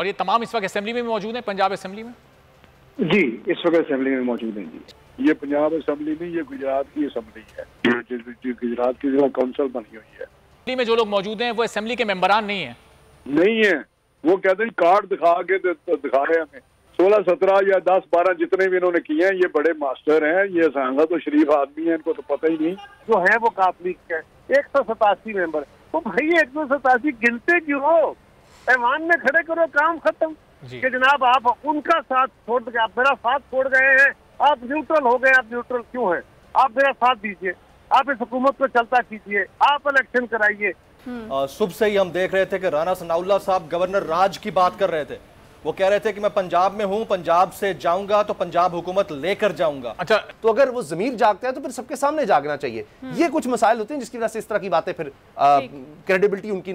और ये तमाम इस वक्त असेंबली में मौजूद है पंजाब असेंबली में? जी इस वक्त असेंबली में मौजूद है जी। ये पंजाब असेंबली नहीं ये गुजरात की असेंबली है। गुजरात की जिला काउंसिल बनी हुई है। असेंबली में जो लोग मौजूद हैं वो असेंबली के मेंबरान नहीं है? नहीं है। वो कहते हैं कार्ड दिखा के दिखा रहे हमें। सोलह सत्रह या दस बारह जितने भी इन्होंने किए हैं ये बड़े मास्टर हैं ये सांगा तो शरीफ आदमी है इनको तो पता ही नहीं। जो है वो काफली है। एक सौ सतासी मेंबर तो भाई एक सौ सतासी गिनते क्यों हो? ऐवान में खड़े करो काम खत्म। कि जनाब आप उनका साथ छोड़ के आप मेरा साथ छोड़ गए हैं। आप न्यूट्रल हो गए आप न्यूट्रल क्यों हैं? आप मेरा साथ दीजिए। आप इस हुकूमत को चलता कीजिए। आप इलेक्शन कराइए। सुबह से ही हम देख रहे थे कि राना सनाउल्ला साहब गवर्नर राज की बात कर रहे थे। वो कह रहे थे कि मैं पंजाब में हूँ पंजाब से जाऊँगा तो पंजाब हुकूमत लेकर जाऊँगा। अच्छा। तो अगर वो जमीर जागते हैं तो फिर सबके सामने जागना चाहिए। हम्म। ये कुछ मसाइल होते हैं जिसकी वजह से इस तरह की बातें फिर क्रेडिबिलिटी उनकी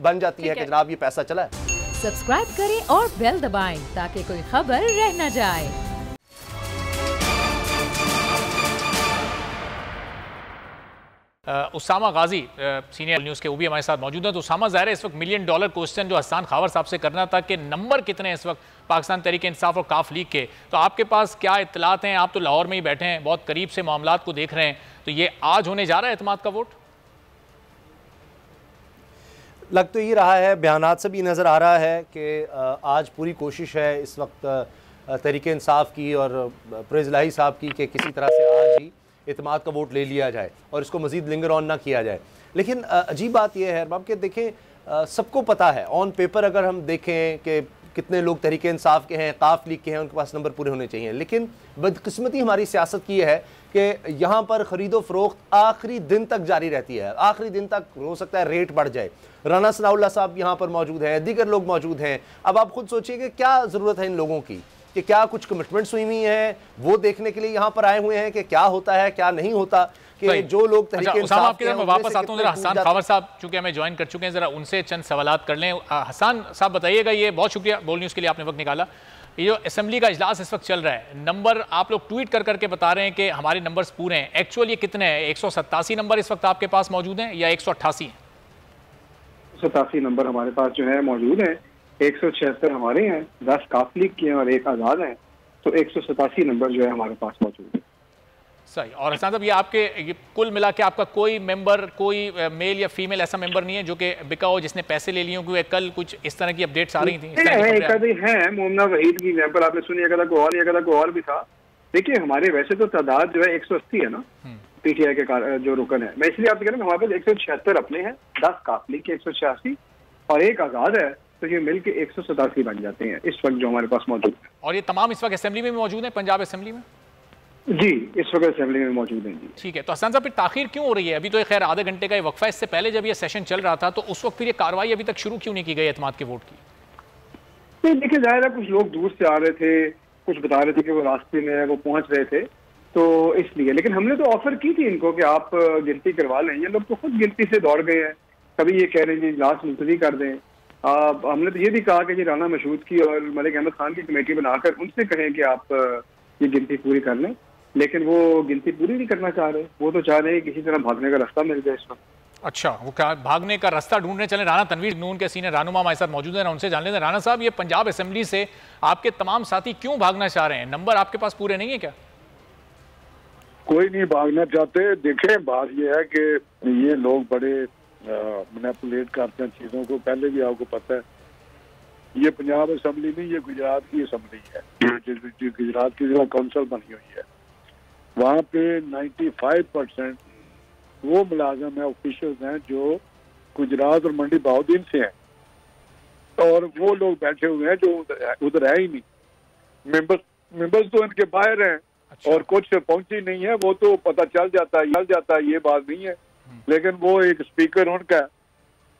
बन जाती है कि जनाब ये पैसा चला है। सब्सक्राइब करें और बेल दबाएँ ताकि कोई खबर रह न जाए। उसामा गाजी सीनियर न्यूज़ के वो भी हमारे साथ मौजूद हैं। तो उसामा ज़ाहिर है इस वक्त मिलियन डॉलर क्वेश्चन जो हसान खावर साहब से करना था कि नंबर कितने हैं इस वक्त पाकिस्तान तरीके इंसाफ और काफ लीग के। तो आपके पास क्या इतलात हैं? आप तो लाहौर में ही बैठे हैं बहुत करीब से मामला को देख रहे हैं। तो ये आज होने जा रहा है अतमाद का वोट? लग तो ये रहा है बयान से भी नज़र आ रहा है कि आज पूरी कोशिश है इस वक्त तरीके इंसाफ की और प्रेजलाई साहब की कि किसी तरह से आज ही अतमाद का वोट ले लिया जाए और इसको मज़ीद लिंगर ऑन ना किया जाए। लेकिन अजीब बात यह है, अरबाब, कि देखें सबको पता है ऑन पेपर अगर हम देखें कि कितने लोग तरीके इंसाफ के हैं, काफ लीग के हैं, उनके पास नंबर पूरे होने चाहिए। लेकिन बदकस्मती हमारी सियासत की है कि यहाँ पर ख़रीदो फ़रोख्त आखिरी दिन तक जारी रहती है। आखिरी दिन तक हो सकता है रेट बढ़ जाए। राना सनाउल्ला साहब यहाँ पर मौजूद हैं दीगर लोग मौजूद हैं। अब आप खुद सोचिए कि क्या ज़रूरत है इन लोगों की कि क्या कुछ कमिटमेंट्स हुई हुई हैं वो देखने के लिए यहाँ पर आए हुए हैं कि क्या होता है क्या नहीं होता कि जो लोग अच्छा, आपके मैं वापस आता हूँ जरा हसान खावर साहब चूँकि हमें ज्वाइन कर चुके हैं जरा उनसे चंद सवाल कर लें। हसान साहब बताइएगा ये बहुत शुक्रिया बोल न्यूज़ के लिए आपने वक्त निकाला। ये जो असेंबली का इजलास इस वक्त चल रहा है, नंबर आप लोग ट्वीट कर करके बता रहे हैं कि हमारे नंबर्स पूरे हैं। एक्चुअल ये कितने हैं? एक सौ सत्तासी नंबर इस वक्त आपके पास मौजूद हैं या एक सौ सतासी नंबर हमारे पास जो है, मौजूद है। एक सौ छिहत्तर हमारे हैं, दस काफलिक के हैं और एक आज़ाद हैं। तो एक सौ सतासी नंबर जो है हमारे पास मौजूद है। सही। और हसान साहब ये आपके ये कुल मिला के आपका कोई मेंबर कोई मेल या फीमेल ऐसा मेंबर नहीं है जो कि बिका हो जिसने पैसे ले लिए क्योंकि कल कुछ इस तरह की अपडेट्स आ रही थी है, है मोमना वहीद की एग्ज़ाम्पल आपने सुनी अगर कोई और अगर कोई और भी था। देखिए हमारे वैसे तो तादाद जो है एक सौ अस्सी है ना पीटीआई हम्म। के जो रुकन है। मैं इसलिए आपसे कह रहा हूँ हमारे पास एक सौ छिहत्तर अपने हैं दस काफली के एक सौ छियासी और एक आज़ाद है तो ये मिलकर एक सौ सतासी बन जाते हैं इस वक्त जो हमारे पास मौजूद है। और ये तमाम इस वक्त असेंबली में मौजूद है पंजाब असेंबली में? जी इस वक्त असेंबली में मौजूद हैं जी। ठीक है तो हसन साहब फिर ताखिर क्यों हो रही है? अभी तो खैर आधे घंटे का ये वक्फा इससे पहले जब ये सेशन चल रहा था तो उस वक्त फिर ये कार्रवाई अभी तक शुरू क्यों नहीं की गई अतमाद के वोट की? नहीं देखिए ज़ाहिर है कुछ लोग दूर से आ रहे थे कुछ बता रहे थे कि वो रास्ते में वो पहुँच रहे थे तो इसलिए। लेकिन हमने तो ऑफ़र की थी इनको कि आप गिनती करवा लें। ये लोग तो खुद गिनती से दौड़ गए हैं। कभी ये कह रहे हैं जी इजलास मुलतवी कर दें। आप हमने तो ये भी कहा कि जी राना मशहूद की और मलिक अहमद खान की कमेटी बनाकर उनसे कहें कि आप ये गिनती पूरी कर लें। लेकिन वो गिनती पूरी नहीं करना चाह रहे। वो तो चाह रहे हैं किसी तरह भागने का रास्ता मिल जाए इस वक्त अच्छा वो क्या भागने का रास्ता ढूँढने चले। राना तनवीर नून के सीनियर रानुमा हमारे साथ मौजूद है उनसे जान लेते हैं। राना साहब ये पंजाब असेंबली से आपके तमाम साथी क्यों भागना चाह रहे हैं? नंबर आपके पास पूरे नहीं है क्या? कोई नहीं भागना चाहते। देखें बात यह है कि ये लोग बड़े मैनिपुलेट करते हैं चीज़ों को। पहले भी आपको पता है ये पंजाब असम्बली नहीं ये गुजरात की असम्बली है। गुजरात की जिला काउंसिल बनी हुई है। वहाँ पे 95 परसेंट वो मुलाजम है ऑफिशियल्स हैं जो गुजरात और मंडी बाउद्दीन से हैं। और वो लोग बैठे हुए हैं जो उधर है ही नहीं। मेंबर्स मेंबर्स तो इनके बाहर हैं अच्छा। और कुछ पहुँची नहीं है वो तो पता चल जाता है चल जाता है ये बात नहीं है। लेकिन वो एक स्पीकर उनका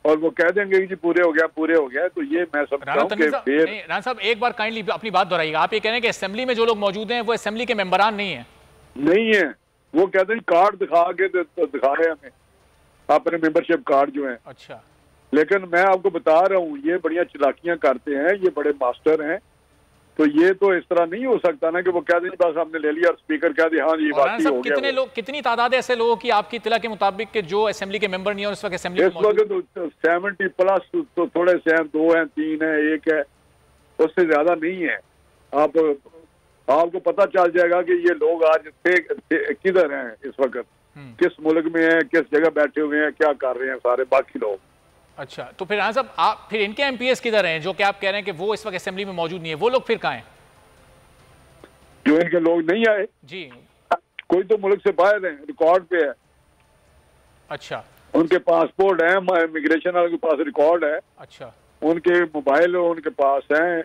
और वो कह देंगे कि पूरे हो गया पूरे हो गया तो ये मैं समझता हूँ साहब एक बार काइंडली अपनी बात दोहराइएगा। आप ये कह रहे हैं कि असेंबली में जो लोग मौजूद हैं वो असेंबली के मेंबरान नहीं है। नहीं है। वो कहते हैं कार्ड दिखा के दिखा रहे हमें। अपने मेंबरशिप कार्ड जो है। अच्छा। लेकिन मैं आपको बता रहा हूँ ये बढ़िया चलाकियाँ करते हैं ये बड़े मास्टर हैं। तो ये तो इस तरह नहीं हो सकता ना कि वो कह दें बस हमने ले लिया और स्पीकर कह दे हाँ ये बात हो गया कितने लोग कितनी तादाद ऐसे लोगों की आपकी इतला के मुताबिक के जो असेंबली के मेंबर नहीं है इस वक्त असेंबली इस वक्त तो सेवेंटी प्लस तो थोड़े से हैं दो हैं तीन है एक है। उससे ज़्यादा नहीं है। आप आपको पता चल जाएगा कि ये लोग आज थे, थे, किधर हैं इस वक्त? हम्म। किस मुल्क में हैं किस जगह बैठे हुए हैं क्या कर रहे हैं सारे बाकी लोग? अच्छा तो फिर राणा साहब आप फिर इनके एमपीएस किधर हैं जो कि आप कह रहे हैं कि वो इस वक्त असेंबली में मौजूद नहीं है वो लोग फिर कहाँ हैं? जो इनके लोग नहीं आए? जी। कोई तो मुल्क से बाहर है रिकॉर्ड पे है। अच्छा। उनके पासपोर्ट है इमिग्रेशन वाले के पास रिकॉर्ड है। अच्छा। उनके मोबाइल उनके पास हैं।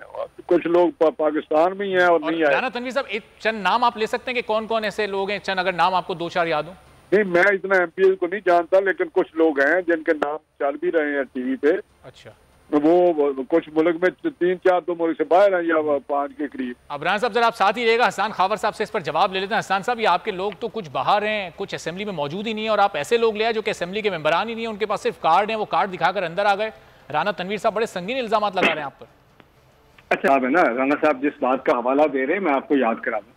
कुछ लोग पा, पाकिस्तान में ही हैं और और नहीं आए। तनवीर साहब एक चंद नाम आप ले सकते हैं कि कौन कौन ऐसे लोग हैं? चंद अगर नाम आपको दो चार याद हो। नहीं मैं इतना एमपीएस को नहीं जानता लेकिन कुछ लोग हैं जिनके नाम चल भी रहे हैं टीवी पे। अच्छा। वो कुछ मुल्क में तीन चार दो मुल्क से बाहर हैं या पाँच के करीब। अबरान साहब जरा आप साथ ही रहेगा हसान खावर साहब से इस पर जवाब ले लेते हैं। हसान साहब ये आपके लोग तो कुछ बाहर हैं कुछ असेंबली में मौजूद ही नहीं है और आप ऐसे लोग ले आए जो कि असेंबली के मेंबरान ही नहीं है। उनके पास सिर्फ़ कार्ड है वो कार्ड दिखाकर अंदर आ गए। राणा तनवीर साहब बड़े संगीन इल्ज़ाम लगा रहे हैं आप पर। अच्छा है ना, राणा साहब जिस बात का हवाला दे रहे हैं, मैं आपको याद करा दूँ।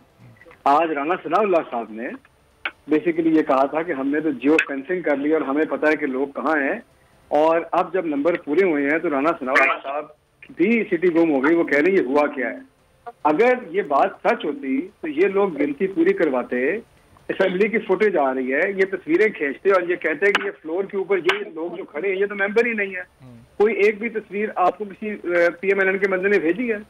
आज राणा सनाउल्लाह साहब ने बेसिकली ये कहा था कि हमने तो जियो फेंसिंग कर ली और हमें पता है कि लोग कहाँ हैं। और अब जब नंबर पूरे हुए हैं तो राणा सनाउल्लाह साहब भी सिटी गुम हो गई, वो कह रहे हैं, ये हुआ क्या है? अगर ये बात सच होती तो ये लोग गिनती पूरी करवाते असेंबली की फुटेज आ रही है ये तस्वीरें खींचते और ये कहते हैं कि ये फ्लोर के ऊपर ये लोग जो खड़े हैं ये तो मेंबर ही नहीं है। कोई एक भी तस्वीर आपको किसी पीएमएलएन के बंदे ने भेजी है?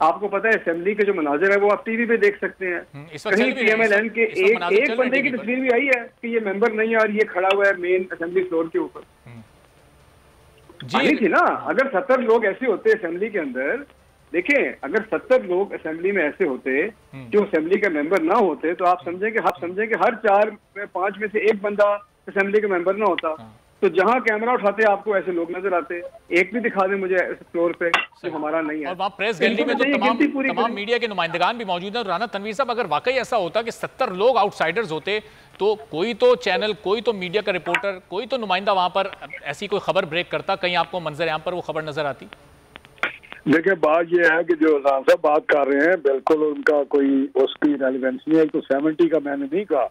आपको पता है असेंबली के जो मनाजर है वो आप टीवी पे देख सकते हैं। हम्म, कहीं पीएमएलएन के एक एक बंदे की तस्वीर भी आई है कि ये मेंबर नहीं है और ये खड़ा हुआ है मेन असेंबली फ्लोर के ऊपर। आनी जी। थी ना? अगर सत्तर लोग ऐसे होते असेंबली के अंदर देखें अगर सत्तर लोग असेंबली में ऐसे होते हम्म। जो असेंबली के मेंबर ना होते तो आप समझें कि आप समझें कि हर चार में पाँच में से एक बंदा असेंबली का मेंबर ना होता। हाँ। तो जहाँ कैमरा उठाते आपको ऐसे लोग नज़र आते। एक भी दिखा दें मुझे फ्लोर पे जो हमारा नहीं है। और वहाँ प्रेस गैलरी में तो तमाम तमाम मीडिया के नुमाइंदगान भी मौजूद हैं। और राना तनवीर साहब अगर वाकई ऐसा होता कि सत्तर लोग आउटसाइडर्स होते तो कोई तो चैनल कोई तो मीडिया का रिपोर्टर कोई तो नुमाइंदा वहाँ पर ऐसी कोई खबर ब्रेक करता कहीं आपको मंजर यहाँ पर वो खबर नज़र आती? देखिए बात ये है कि जो राम साहब बात कर रहे हैं बिल्कुल उनका कोई उसकी रेलिवेंस नहीं है। तो सेवेंटी का मैंने नहीं कहा।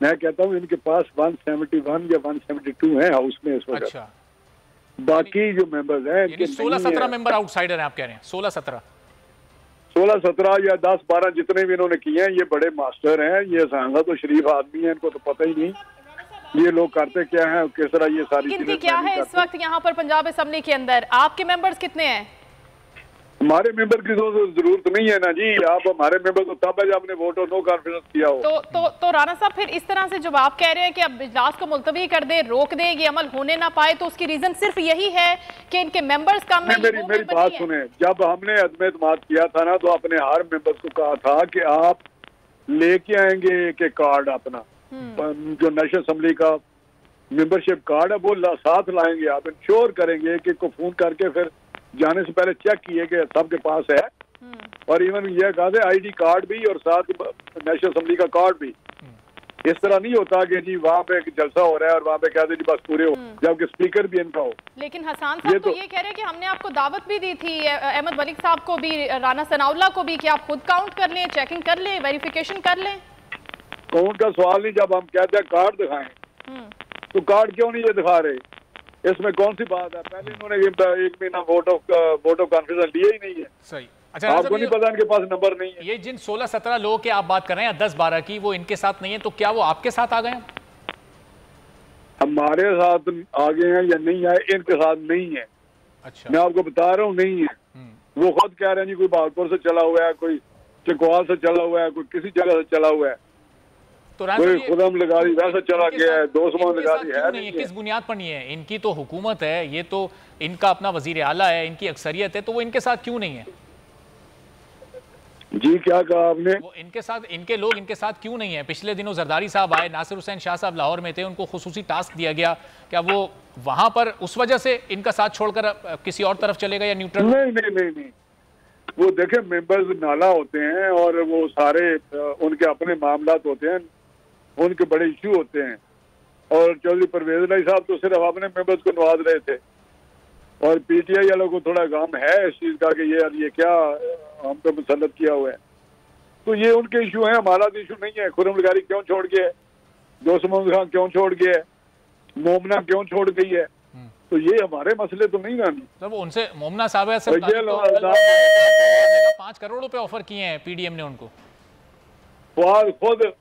मैं कहता हूँ इनके पास 171 या 172 है हाउस में इस वक्त अच्छा। बाकी जो मेंबर्स हैं सोलह सत्रह मेंबर आउटसाइडर हैं। आप कह रहे हैं? सोलह सत्रह सोलह सत्रह या दस बारह जितने भी इन्होंने किए हैं ये बड़े मास्टर हैं ये सांसा तो शरीफ आदमी है इनको तो पता ही नहीं। ये लोग करते क्या है किस तरह ये सारी गिनती क्या है इस वक्त यहाँ पर पंजाब असेंबली के अंदर? आपके मेंबर्स कितने हैं? हमारे मेंबर की तो ज़रूरत नहीं है ना जी। आप हमारे मेंबर तो तब है जब आपने वोट और नो कॉन्फिडेंस किया हो। तो तो तो राणा साहब फिर इस तरह से जब आप कह रहे हैं कि अब इजलास को मुलतवी कर दे रोक दे ये अमल होने ना पाए तो उसकी रीजन सिर्फ़ यही है कि इनके मेंबर्स कम है मेरी मेरी बात सुने। जब हमने अदम एतमाद किया था ना तो अपने हर मेंबर्स को कहा था कि आप लेके आएँगे एक एक कार्ड अपना। हम्म। जो नेशनल असम्बली का मेंबरशिप कार्ड है वो साथ लाएँगे। आप इंश्योर करेंगे कि को फ़ोन करके फिर जाने से पहले चेक किए कि सबके पास है। हम्म। और इवन ये कहा था आईडी कार्ड भी और साथ नेशनल असम्बली का कार्ड भी। इस तरह नहीं होता कि जी वहाँ पे एक जलसा हो रहा है और वहाँ पे कहते जी बस पूरे हो जबकि स्पीकर भी इनका हो। लेकिन हसान साहब ये तो तो- ये कह रहे हैं कि हमने आपको दावत भी दी थी अहमद मलिक साहब को भी राना सनाउल्ला को भी कि आप खुद काउंट कर लें चेकिंग कर लें वेरिफिकेशन कर लें। कौन का सवाल नहीं जब हम कहते हैं कार्ड दिखाएँ हम्म। तो कार्ड क्यों नहीं ये दिखा रहे? इसमें कौन सी बात है? पहले इन्होंने एक महीना vote of vote of confidence लिया ही नहीं है। सही। अच्छा आपको नहीं पता इनके पास नंबर नहीं है। ये जिन 16-17 लोगों के आप बात कर रहे हैं दस बारह की वो इनके साथ नहीं है तो क्या वो आपके साथ आ गए हैं? हमारे साथ आ गए हैं या नहीं आए इनके साथ नहीं है। अच्छा। मैं आपको बता रहा हूँ नहीं है। हम्म, वो खुद कह रहे हैं जी कोई भागपुर से चला हुआ है कोई चकवाल से चला हुआ है कोई किसी जगह से चला हुआ है। तो खुदम वैसे चला गया है है नहीं है? किस बुनियाद पर नहीं है? इनकी तो हुकूमत है ये तो इनका अपना वज़ीर आला है इनकी अक्सरियत है तो वो इनके साथ क्यों नहीं है? जी क्या कहा आपने? वो इनके साथ इनके लोग इनके साथ क्यों नहीं है? पिछले दिनों जरदारी साहब आए नासिर हुसैन शाह साहब लाहौर में थे उनको खसूसी टास्क दिया गया। क्या वो वहाँ पर उस वजह से इनका साथ छोड़कर किसी और तरफ़ चलेगा या न्यूट्रल? नहीं नहीं नहीं नहीं। वो देखे मेंबर्स नाला होते हैं और वो सारे उनके अपने मामला होते हैं। उनके बड़े इशू होते हैं। और चौधरी परवेज अली साहब तो सिर्फ़ अपने मेंबर्स को नवाज़ रहे थे। और पीटीआई वालों को थोड़ा गम है इस चीज़ का कि ये यार ये क्या हम पे मुसलत किया हुआ है। तो ये उनके इशू हैं हमारा तो इशू नहीं है। खुरम लगारी क्यों छोड़ गया है दोस्त मोहम्मद खान क्यों छोड़ गया है मोमना क्यों छोड़ गई है? तो ये हमारे मसले तो नहीं ना तो वो उनसे मोमना साहब है तो पाँच करोड़ रुपए ऑफ़र किए हैं पीडीएम ने उनको। फवाद खुद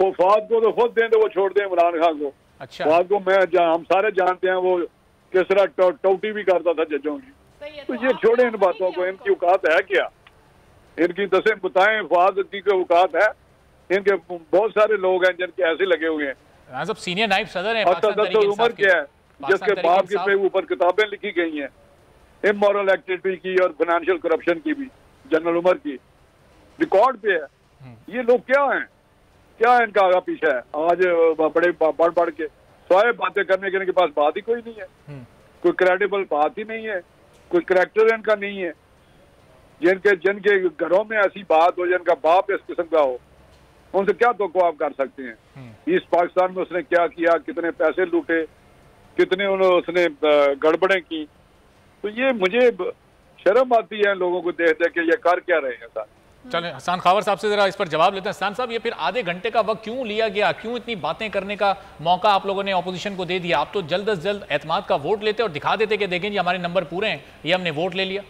वो फवाद को तो खुद दें तो वो छोड़ दें इमरान खान को। अच्छा। फवाद को मैं जा, हम सारे जानते हैं वो किस तरह टोटी भी करता था जजों की। तो तो ये छोड़े इन बातों को इनकी औकात है क्या? इनकी दसें बताएँ फवाद की औकात है? इनके बहुत सारे लोग हैं जिनके ऐसे लगे हुए हैं। सीनियर नाइब सदर है अच्छा दस उम्र क्या है जिसके बाप के पे ऊपर किताबें लिखी गई हैं इमोरल एक्टिविटी की और फाइनेंशियल करप्शन की भी जनरल उमर की। रिकॉर्ड पे है। ये लोग क्या हैं? क्या इनका आगा पीछा है? आज बड़े बढ़ बढ़ के। स्वाय बातें करने के इनके पास बात ही कोई नहीं है। कोई क्रेडिबल बात ही नहीं है। कोई करेक्टर इनका नहीं है। जिनके जिनके घरों में ऐसी बात हो जिनका बाप इस किस्म का हो उनसे क्या तो आप कर सकते हैं? ईस्ट पाकिस्तान में उसने क्या किया? कितने पैसे लूटे? कितने उन्होंने उसने गड़बड़ें की? तो ये मुझे शर्म आती है लोगों को देख देख के ये कर क्या रहे हैं सर चलें हसान खावर साहब से जरा इस पर जवाब लेते हैं। हसान साहब ये फिर आधे घंटे का वक्त क्यों लिया गया? क्यों इतनी बातें करने का मौका आप लोगों ने अपोजिशन को दे दिया? आप तो जल्द अज जल्द एतमाद का वोट लेते और दिखा देते कि देखें जी हमारे नंबर पूरे हैं ये हमने वोट ले लिया।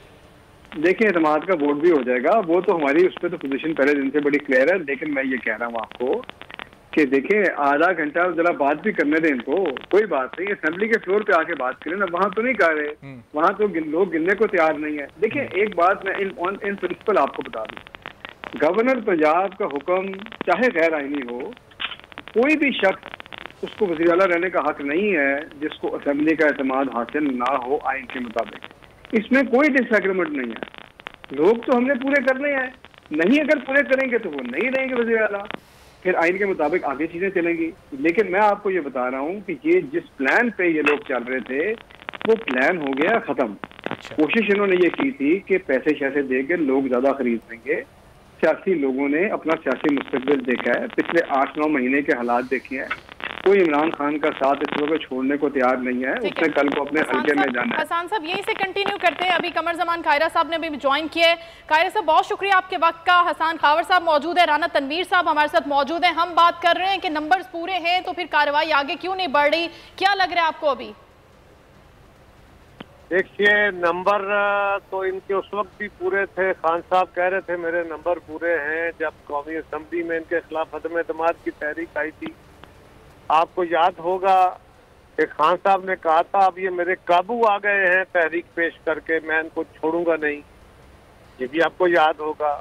देखिए एतमाद का वोट भी हो जाएगा। वो तो हमारी उस पर तो पोजीशन पहले दिन से बड़ी क्लियर है लेकिन मैं ये कह रहा हूँ आपको कि देखिए आधा घंटा जरा बात भी करने दें इनको कोई बात नहीं। असेंबली के फ्लोर पे आके बात करें ना वहाँ तो नहीं कर रहे। वहाँ तो लोग गिनने को तैयार नहीं है। देखिए एक बात मैं इन ऑन इन प्रिंसिपल आपको बता दूँ। गवर्नर पंजाब का हुक्म चाहे गैर आईनी हो कोई भी शख्स उसको वजी अला रहने का हक नहीं है जिसको असेंबली का अहतमाद हासिल ना हो आइन के मुताबिक। इसमें कोई डिसएग्रीमेंट नहीं है। लोग तो हमने पूरे करने हैं। नहीं अगर पूरे करेंगे तो वो नहीं रहेंगे वजी अला फिर आइन के मुताबिक आगे चीज़ें चलेंगी। लेकिन मैं आपको ये बता रहा हूँ कि ये जिस प्लान पे ये लोग चल रहे थे वो प्लान हो गया खत्म। कोशिश इन्होंने ये की थी कि पैसे शैसे दे के लोग ज़्यादा खरीद लेंगे। सियासी लोगों ने अपना सियासी मुस्तकबिल देखा है। पिछले आठ नौ महीने के हालात देखे हैं। कोई इमरान खान का साथ इस वक्त छोड़ने को तैयार नहीं है। उसने कल को अपने हल्के में जाना है। हसान साहब यही से कंटिन्यू करते हैं। अभी कमर जमान खायरा साहब ने भी ज्वाइन किया है। खायरा साहब बहुत शुक्रिया आपके वक्त का। हसान खावर साहब मौजूद है। राना तनवीर साहब हमारे साथ मौजूद है। हम बात कर रहे हैं कि नंबर पूरे हैं तो फिर कार्रवाई आगे क्यों नहीं बढ़ रही? क्या लग रहा है आपको अभी? देखिए, नंबर तो इनके उस वक्त भी पूरे थे। खान साहब कह रहे थे, मेरे नंबर पूरे हैं। जब कौमी असम्बली में इनके खिलाफ अदम एतमाद की तहरीक आई थी। आपको याद होगा कि खान साहब ने कहा था, अब ये मेरे काबू आ गए हैं तहरीक पेश करके, मैं इनको छोड़ूँगा नहीं। ये भी आपको याद होगा।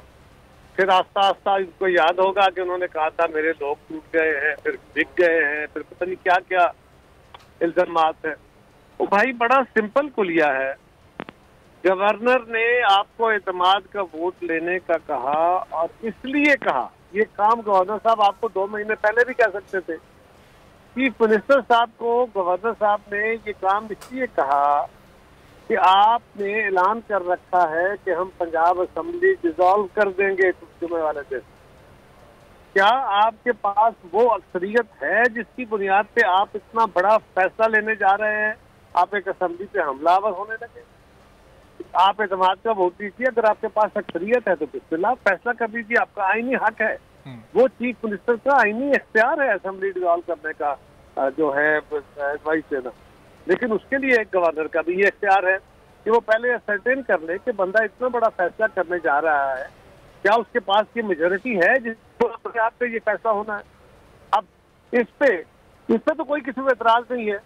फिर आस्ता आस्ता इनको याद होगा कि उन्होंने कहा था, मेरे लोग टूट गए हैं, फिर बिक गए हैं, फिर पता नहीं क्या क्या इल्ज़ाम है। भाई बड़ा सिंपल कुलिया है। गवर्नर ने आपको एतमाद का वोट लेने का कहा और इसलिए कहा। ये काम गवर्नर साहब आपको दो महीने पहले भी कह सकते थे। चीफ मिनिस्टर साहब को गवर्नर साहब ने ये काम इसलिए कहा कि आपने ऐलान कर रखा है कि हम पंजाब असम्बली डिजॉल्व कर देंगे कुछ जुमे वाले दिन क्या आपके पास वो अक्सरियत है जिसकी बुनियाद पे आप इतना बड़ा फैसला लेने जा रहे हैं? आप एक असेंबली पे हमलावर होने लगे। आप एतमाद का वोट दीजिए अगर आपके पास अक्सरियत है तो बिस्मिल्लाह फैसला कर दीजिए आपका आईनी हक है। वो चीफ मिनिस्टर का आईनी इख्तियार है असेंबली डिजॉल्व करने का जो है एडवाइस देना। लेकिन उसके लिए एक गवर्नर का भी ये इख्तियार है कि वो पहले सर्टेन कर ले कि बंदा इतना बड़ा फैसला करने जा रहा है। क्या उसके पास ये मेजोरिटी है जिसको अपने आप पे ये फैसला होना है? अब इस पे इस पे तो कोई किसी को एतराज़ नहीं है।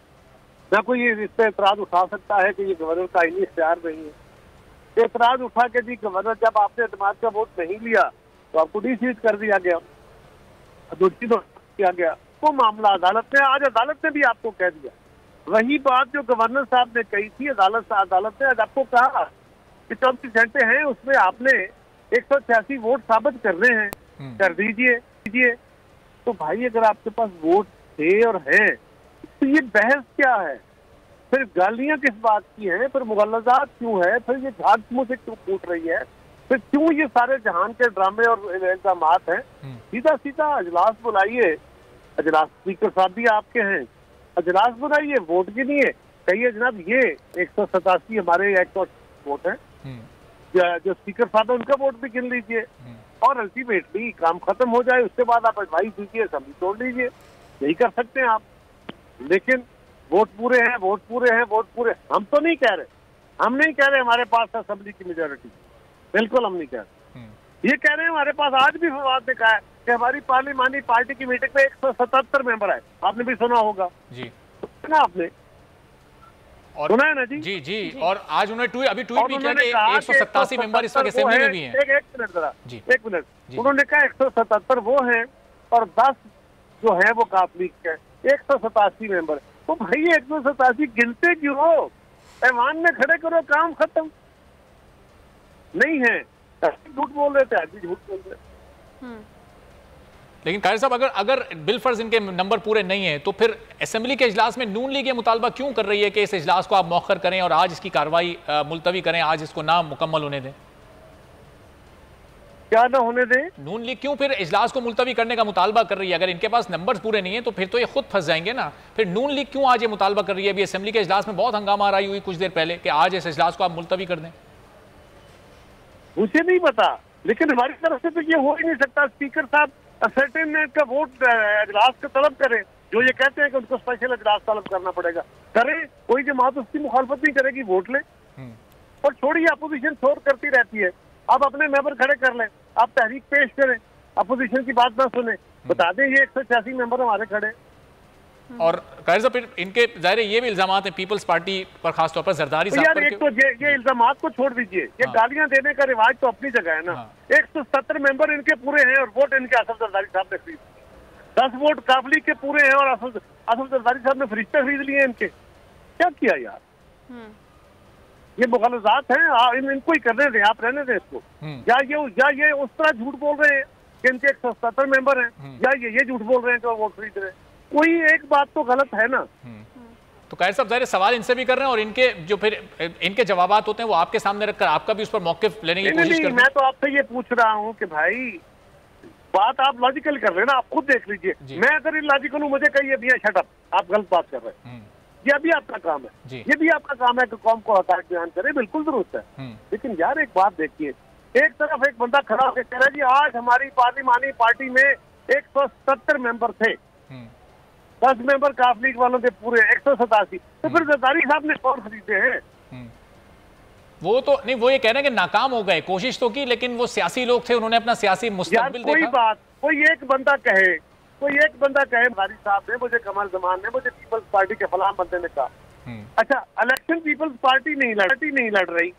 ना कोई इस पर एतराज़ उठा सकता है कि ये गवर्नर का आईनी इख्तियार नहीं है एतराज़ उठा के जी गवर्नर जब आपने एतमाद का वोट नहीं लिया तो आपको डी सीट कर दिया गया। दोषी तो किया गया। वो मामला अदालत ने आज अदालत ने भी आपको कह दिया। वही बात जो गवर्नर साहब ने कही थी अदालत अदालत ने आज आपको कहा कि चौबीस घंटे हैं उसमें आपने एक सौ छियासी वोट साबित करने हैं। कर दीजिए दीजिए। तो भाई अगर आपके पास वोट थे और हैं तो ये बहस क्या है? फिर गालियाँ किस बात की हैं? फिर मुगलजात क्यों है? फिर ये झाग मुँह से क्यों फूट रही है? फिर क्यों ये सारे जहान के ड्रामे और इल्ज़ाम हैं? सीधा सीधा अजलास बुलाइए। अजलास स्पीकर साहब भी आपके हैं। अजलास बुलाइए वोट गिनिए कहिए जनाब ये एक सौ सतासी हमारे एक सौ वोट है। जो स्पीकर साहब है उनका वोट भी गिन लीजिए। और अल्टीमेटली काम खत्म हो जाए उसके बाद आप एडवाइस दीजिए सभी तोड़ लीजिए। यही कर सकते हैं आप। लेकिन वोट पूरे हैं वोट पूरे हैं वोट पूरे हम तो नहीं कह रहे। हम नहीं कह रहे हमारे पास असेंबली की मेजोरिटी बिल्कुल हम नहीं कह रहे। ये कह रहे हैं हमारे पास आज भी फवाद ने कहा है कि हमारी पार्लिमानी पार्टी की मीटिंग में एक सौ सतहत्तर मेंबर आए। आपने भी सुना होगा। जी। सुना आपने? और सुना है ना जी? जी जी। और आज उन्होंने ट्वीट अभी ट्वीट भी किया कि एक सौ सत्तासी मेंबर इस वक्त असेंबली में भी हैं। एक एक मिनट जरा। एक मिनट। उन्होंने कहा एक सौ सतहत्तर वो हैं और दस जो है वो काफली है। एक सौ सतासी मेंबर तो भाई एक सौ सतासी गिनते क्यों हो? ऐवान में खड़े करो काम खत्म। नहीं है। झूठ बोल रहे थे आज भी झूठ बोल रहे लेकिन कायर साहब अगर अगर बिल फ़र्ज़ इनके नंबर पूरे नहीं है तो फिर असेंबली के इजलास में नून लीग ये मुतालबा क्यों कर रही है कि इस इजलास को आप मौखर करें और आज इसकी कार्रवाई मुलतवी करें आज इसको ना मुकम्मल होने दें? क्या ना होने दें? नून लीग क्यों फिर इजलास को मुलतवी करने का मुतालबा कर रही है? अगर इनके पास नंबर पूरे नहीं है तो फिर तो ये खुद फंस जाएँगे ना। फिर नून लीग क्यों आज ये मुतालबा कर रही है? अभी असेंबली के इजलास में बहुत हंगामा आ रही हुई कुछ देर पहले कि आज इस इजलास को आप मुलतवी कर दें। मुझे नहीं पता लेकिन हमारी तरफ़ से तो ये हो ही नहीं सकता। स्पीकर साहब सर्टेन का वोट अजलास का तलब करें जो ये कहते हैं कि उनको स्पेशल अजलास तलब करना पड़ेगा। करें कोई जमात उसकी मुखालफत नहीं करेगी वोट ले। और छोड़िए अपोजिशन शोर करती रहती है। आप अपने मेंबर खड़े कर लें आप तहरीक पेश करें अपोजिशन की बात ना सुने। बता दें ये एक सौ छियासी मेंबर हमारे खड़े और कायर साहब इनके ज़ाहिर ये भी इल्ज़ाम हैं पीपल्स पार्टी पर खासतौर पर जरदारी साहब यार एक तो ये ये इल्ज़ाम को छोड़ दीजिए। ये हाँ। गालियाँ देने का रिवाज तो अपनी जगह है ना। हाँ। एक सौ सत्तर मेंबर इनके पूरे हैं और वोट इनके असफ जरदारी साहब ने खरीद लिए। दस वोट काबली के पूरे हैं और असफ असफ जरदारी साहब ने फरिश्ते खरीद लिए इनके। क्या किया यार? ये मुखलजात हैं आ, इन, इनको ही करने दें आप रहने दें इसको। हम्म। या ये या ये उस तरह झूठ बोल रहे हैं कि इनके एक सौ सत्तर मेंबर हैं या ये ये झूठ बोल रहे हैं कि वो वोट खरीद रहे हैं। कोई एक बात तो गलत है ना। तो कायर साहब ज़ाहिर सवाल इनसे भी कर रहे हैं और इनके जो फिर इनके जवाब होते हैं वो आपके सामने रखकर आपका भी उस पर मौकफ लेने की कोशिश करते मैं तो आपसे ये पूछ रहा हूँ कि भाई बात आप लॉजिकल कर रहे हैं ना आप खुद देख लीजिए। मैं अगर इन लॉजिकल हूँ मुझे कहिए भैया शटअप आप गलत बात कर रहे हैं। हम्म, ये भी आपका काम है। ये भी आपका काम है कि कौम को हकायक बयान करे बिल्कुल दुरुस्त है। हम्म, लेकिन यार एक बात देखिए एक तरफ़ एक बंदा खड़ा होकर कह रहा है जी आज हमारी पार्लिमानी पार्टी में एक सौ सत्तर मेंबर थे। हम्म। दस मेंबर काफ लीग वालों के पूरे एक सौ सतासी। तो फिर जरदारी साहब ने कौन खरीदे हैं? वो तो नहीं वो ये कह रहे हैं कि नाकाम हो गए कोशिश तो की लेकिन वो सियासी लोग थे उन्होंने अपना सियासी मुस्तकबिल कोई बात कोई एक बंदा कहे कोई एक बंदा कहे बारी साहब ने मुझे कमल जमान ने मुझे पीपल्स पार्टी के फलाम बंदे ने कहा। हम्म, अच्छा इलेक्शन पीपल्स पार्टी नहीं लड़ पार्टी नहीं लड़ रही।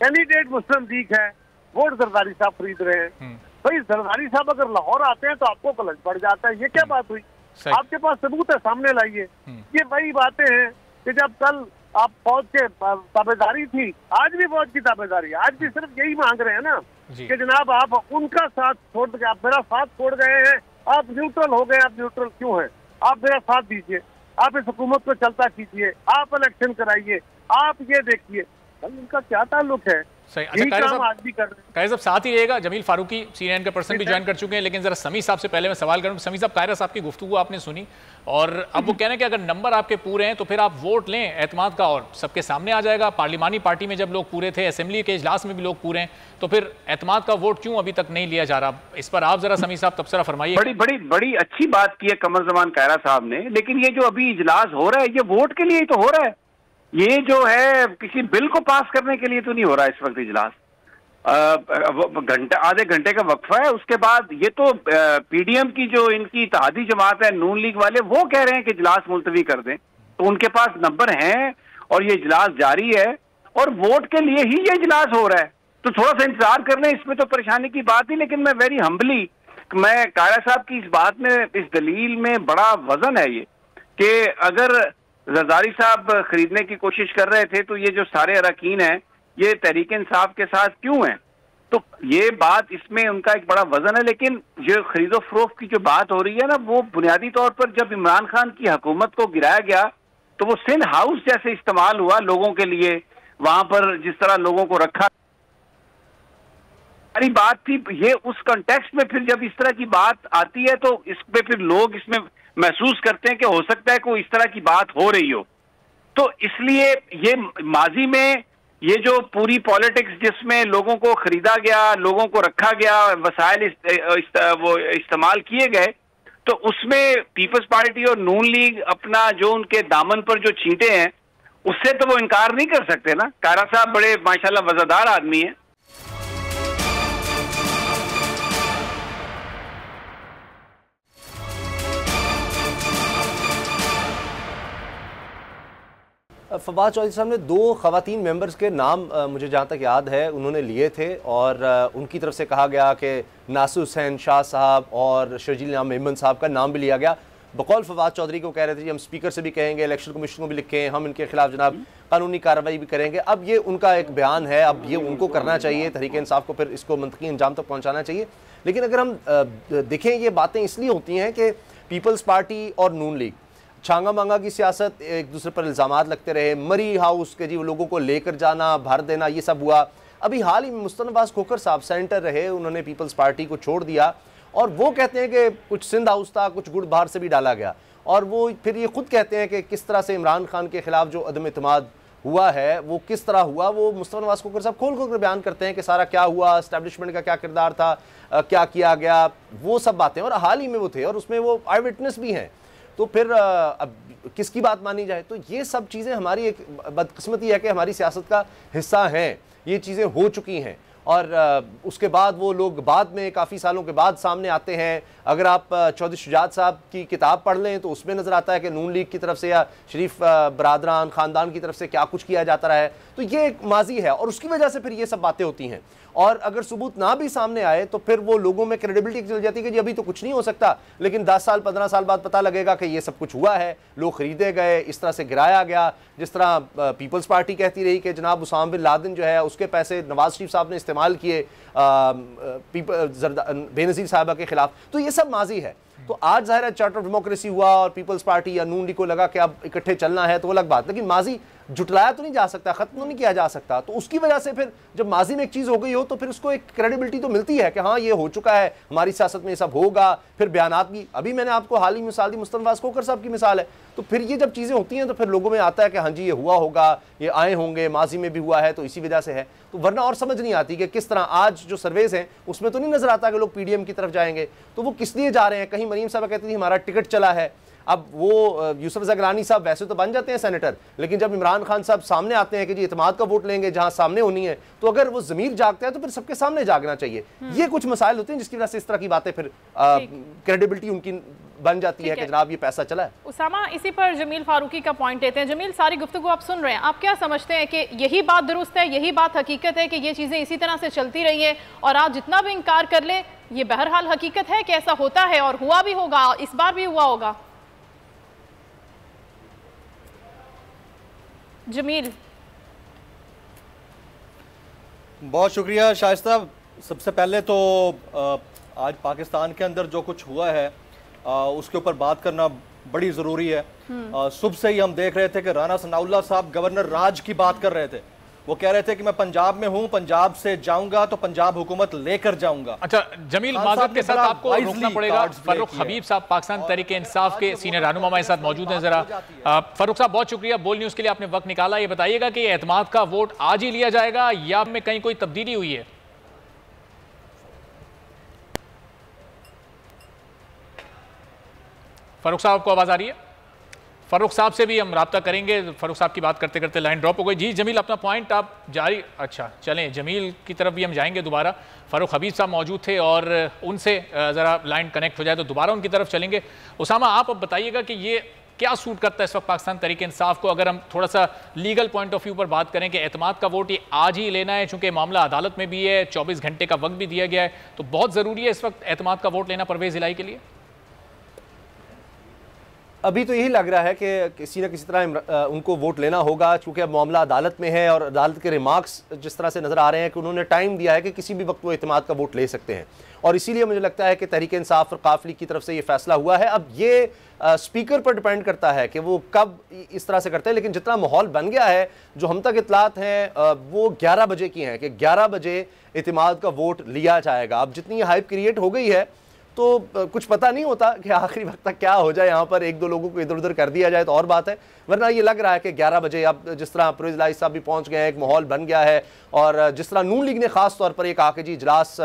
कैंडिडेट मुस्लिम लीग है वोट जरदारी साहब खरीद रहे हैं। हम्म, भाई जरदारी साहब अगर लाहौर आते हैं तो आपको कलश पड़ जाता है। ये क्या बात हुई? आपके पास सबूत है सामने लाइए। हम्म। ये वही बातें हैं कि जब कल आप फौज के ताबेदारी थी आज भी फौज की ताबेदारी आज भी सिर्फ़ यही मांग रहे हैं ना कि जनाब आप उनका साथ छोड़ के आप मेरा साथ छोड़ गए हैं। आप न्यूट्रल हो गए, आप न्यूट्रल क्यों हैं? आप मेरा साथ दीजिए। आप इस हुकूमत को चलता कीजिए। आप इलेक्शन कराइए। आप ये देखिए। भाई, इनका क्या ताल्लुक है? सही। अच्छा साहब आज भी कर रहे हैं। कायर साहब साथ ही रहेगा। जमील फारूकी सीनियर का पर्सन भी ज्वाइन कर चुके हैं लेकिन जरा समी साहब से पहले मैं सवाल करूँ। समी साहब कायरा साहब की गुफ्तु आपने सुनी। और अब वो कह रहे हैं कि अगर नंबर आपके पूरे हैं तो फिर आप वोट लें एतमाद का और सबके सामने आ जाएगा। पार्लिमानी पार्टी में जब लोग पूरे थे असेंबली के इजलास में भी लोग पूरे हैं तो फिर एतमाद का वोट क्यों अभी तक नहीं लिया जा रहा? इस पर आप जरा समी साहब तबसरा फरमाइए। बड़ी बड़ी बड़ी अच्छी बात की है कमर जमान कायरा साहब ने लेकिन ये जो अभी इजलास हो रहा है ये वोट के लिए ही तो हो रहा है। ये जो है, किसी बिल को पास करने के लिए तो नहीं हो रहा इस वक्त इजलास। घंटे, आधे घंटे का वक्फा है, उसके बाद ये तो पीडीएम की जो इनकी इतिहादी जमात है, नून लीग वाले, वो कह रहे हैं कि इजलास मुलतवी कर दें। तो उनके पास नंबर हैं और ये इजलास जारी है और वोट के लिए ही ये इजलास हो रहा है। तो थोड़ा सा इंतज़ार कर लें, इसमें तो परेशानी की बात नहीं लेकिन मैं वेरी हम्बली मैं कायरा साहब की इस बात में, इस दलील में बड़ा वज़न है ये, कि अगर जरदारी साहब खरीदने की कोशिश कर रहे थे तो ये जो सारे अरकान हैं, ये तहरीक इंसाफ के साथ क्यों हैं? तो ये बात इसमें उनका एक बड़ा वज़न है, लेकिन जो खरीदो फरोख्त की जो बात हो रही है ना, वो बुनियादी तौर पर जब इमरान खान की हुकूमत को गिराया गया तो वो सिंध हाउस जैसे इस्तेमाल हुआ लोगों के लिए, वहाँ पर जिस तरह लोगों को रखा। सारी बात थी, ये उस कंटेक्स्ट में फिर जब इस तरह की बात आती है तो इस पे फिर लोग इसमें महसूस करते हैं कि हो सकता है कोई इस तरह की बात हो रही हो। तो इसलिए ये माजी में ये जो पूरी पॉलिटिक्स जिसमें लोगों को खरीदा गया लोगों को रखा गया वसाइल इस, इस, वो इस्तेमाल किए गए तो उसमें पीपल्स पार्टी और नून लीग अपना जो उनके दामन पर जो छींटे हैं उससे तो वो इनकार नहीं कर सकते ना। कारा साहब बड़े माशाल्लाह वजादार आदमी है। फवाद चौधरी साहब ने दो खातन मेंबर्स के नाम मुझे जहाँ तक याद है, उन्होंने लिए थे और उनकी तरफ़ से कहा गया कि नासु हुसैन शाह साहब और शर्जील नाम मेमन साहब का नाम भी लिया गया। बकौल फवाद चौधरी को कह रहे थे हम स्पीकर से भी कहेंगे, इलेक्शन कमीशन को भी लिखें, हम इनके खिलाफ जनाब कानूनी कार्रवाई भी करेंगे। अब ये उनका एक बयान है, अब ये उनको करना चाहिए तरीके इंसाफ को फिर इसको मंतकी अंजाम तक पहुँचाना चाहिए। लेकिन अगर हम देखें, ये बातें इसलिए होती हैं कि पीपल्स पार्टी और नून लीग छांगा मांगा की सियासत, एक दूसरे पर इल्ज़ाम लगते रहे, मरी हाउस के जी लोगों को लेकर जाना, भर देना, ये सब हुआ। अभी हाल ही में मुस्तनबाज खोकर साहब सेंटर रहे, उन्होंने पीपल्स पार्टी को छोड़ दिया, और वो कहते हैं कि कुछ सिंध हाउस था, कुछ गुड़ बाहर से भी डाला गया। और वो फिर ये खुद कहते हैं कि किस तरह से इमरान खान के खिलाफ जो अदम अतमाद हुआ है, वो किस तरह हुआ, वो मुस्तफ़ा नवाज़ खोकर साहब खोल खोल कर बयान करते हैं कि सारा क्या हुआ इस्टेब्लिशमेंट का क्या किरदार था क्या किया गया, वो सब बातें। और हाल ही में वो थे, और उसमें वो आई विटनेस भी हैं। तो फिर अब किसकी बात मानी जाए? तो ये सब चीज़ें हमारी एक बदकस्मती है कि हमारी सियासत का हिस्सा हैं। ये चीज़ें हो चुकी हैं। और उसके बाद वो लोग बाद में काफ़ी सालों के बाद सामने आते हैं। अगर आप चौधरी शुजात साहब की किताब पढ़ लें तो उसमें नज़र आता है कि नून लीग की तरफ़ से या शरीफ बरदरान ख़ानदान की तरफ़ से क्या कुछ किया जाता रहा है। तो ये एक माजी है और उसकी वजह से फिर ये सब बातें होती हैं। और अगर सबूत ना भी सामने आए तो फिर वो लोगों में क्रेडिबिलिटी चल जाती है कि अभी तो कुछ नहीं हो सकता। लेकिन 10 साल 15 साल बाद पता लगेगा कि ये सब कुछ हुआ है। लोग खरीदे गए, इस तरह से गिराया गया। जिस तरह पीपल्स पार्टी कहती रही कि जनाब उसाम बिन लादेन जो है, उसके पैसे नवाज़ शरीफ साहब ने इस्तेमाल किए बेनज़ीर साहबा के खिलाफ। तो ये सब माजी है। तो आज ज़ाहिर है चार्ट ऑफ़ डेमोक्रेसी हुआ और पीपल्स पार्टी या नून डी को लगा कि अब इकट्ठे चलना है तो वो अलग बात। लेकिन माजी जुटलाया तो नहीं जा सकता, खत्म तो नहीं किया जा सकता। तो उसकी वजह से फिर जब माजी में एक चीज़ हो गई हो तो फिर उसको एक क्रेडिबिलिटी तो मिलती है कि हाँ ये हो चुका है, हमारी सियासत में ये सब होगा, फिर बयान भी अभी मैंने आपको हाल ही मिसाल दी मुस्तनवाज खोकर साहब की मिसाल है। तो फिर ये जब चीज़ें होती हैं तो फिर लोगों में आता है कि हाँ जी, ये हुआ होगा, ये आए होंगे, माजी में भी हुआ है तो इसी वजह से है। तो वरना और समझ नहीं आती कि किस तरह आज जो सर्वेज हैं, उसमें तो नहीं नज़र आता कि लोग पीडीएम की तरफ़ जाएँगे। तो वो किस लिए जा रहे हैं? कहीं मरीम साहब कहती थी हमारा टिकट चला है। अब वो यूसुफ जगरानी साहब वैसे तो बन जाते हैं सेनेटर लेकिन जब इमरान खान साहब सामने आते हैं कि जी इतमाद का वोट लेंगे जहाँ सामने होनी है तो अगर वो जमीर जागता है तो फिर सबके सामने जागना चाहिए। हम्म। ये कुछ मसाइल होते हैं जिसकी वजह से इस तरह की बातें फिर क्रेडिबिलिटी उनकी बन जाती है कि जनाब ये पैसा चला है। उसामा इसी पर जमील फारूकी का पॉइंट लेते हैं। जमील सारी गुफ्तु आप सुन रहे हैं। आप क्या समझते हैं कि यही बात दुरुस्त है यही बात हकीकत है कि ये चीज़ें इसी तरह से चलती रही है और आप जितना भी इनकार कर ले ये बहरहाल हकीकत है कि ऐसा होता है और हुआ भी होगा इस बार भी हुआ होगा। जमील। बहुत शुक्रिया शाइस्ता। सबसे पहले तो आज पाकिस्तान के अंदर जो कुछ हुआ है उसके ऊपर बात करना बड़ी ज़रूरी है। हम्म। सुबह से ही हम देख रहे थे कि राना सनाउल्ला साहब गवर्नर राज की बात कर रहे थे। वो कह रहे थे कि मैं पंजाब में हूँ पंजाब से जाऊँगा तो पंजाब हुकूमत लेकर जाऊँगा। अच्छा जमील माजत के साथ आपको रोकना पड़ेगा। फरूख हबीब साहब पाकिस्तान तरीके इंसाफ के सीनियर रहनुमा हमारे साथ मौजूद हैं जरा। फरूख साहब बहुत शुक्रिया। बोल न्यूज़ के लिए आपने वक्त निकाला। ये बताइएगा कि एतमाद का वोट आज ही लिया जाएगा या में कहीं कोई तब्दीली हुई है? फरूख साहब आपको आवाज़ आ रही है? फ़ारूक साहब से भी हम रबता करेंगे। फ़ारूक साहब की बात करते करते लाइन ड्रॉप हो गई। जी, जमील, अपना पॉइंट आप जारी अच्छा चलें, जमील की तरफ़ भी हम जाएँगे दोबारा। फ़ारूक हबीब साहब मौजूद थे और उनसे ज़रा लाइन कनेक्ट हो जाए तो दोबारा उनकी तरफ़ चलेंगे। उसामा, आप अब बताइएगा कि ये क्या सूट करता है इस वक्त पाकिस्तान तरीके इंसाफ को? अगर हम थोड़ा सा लीगल पॉइंट ऑफ़ व्यू पर बात करें कि एतमाद का वोट ये आज ही लेना है, चूँकि मामला अदालत में भी है, चौबीस घंटे का वक्त भी दिया गया है तो बहुत ज़रूरी है इस वक्त एतमाद का वोट लेना परवेज इलाई के लिए। अभी तो यही लग रहा है कि किसी न किसी तरह उनको वोट लेना होगा क्योंकि अब मामला अदालत में है और अदालत के रिमार्क्स जिस तरह से नज़र आ रहे हैं कि उन्होंने टाइम दिया है कि किसी भी वक्त वो अतमाद का वोट ले सकते हैं। और इसीलिए मुझे लगता है कि तहरीक इंसाफ और काफली की तरफ़ से ये फैसला हुआ है। अब ये स्पीकर पर डिपेंड करता है कि वो कब इस तरह से करते हैं, लेकिन जितना माहौल बन गया है, जो हम तक इतलात हैं वो ग्यारह बजे की हैं कि ग्यारह बजे अतमाद का वोट लिया जाएगा। अब जितनी हाइप क्रिएट हो गई है तो कुछ पता नहीं होता कि आखिरी वक्त तक क्या हो जाए, यहाँ पर एक दो लोगों को इधर उधर कर दिया जाए तो और बात है। वरना ये लग रहा है कि 11 बजे अब जिस तरह प्रोज साहब भी पहुँच गए हैं, एक माहौल बन गया है, और जिस तरह नून लीग ने खास तौर पर एक आके जी इजलास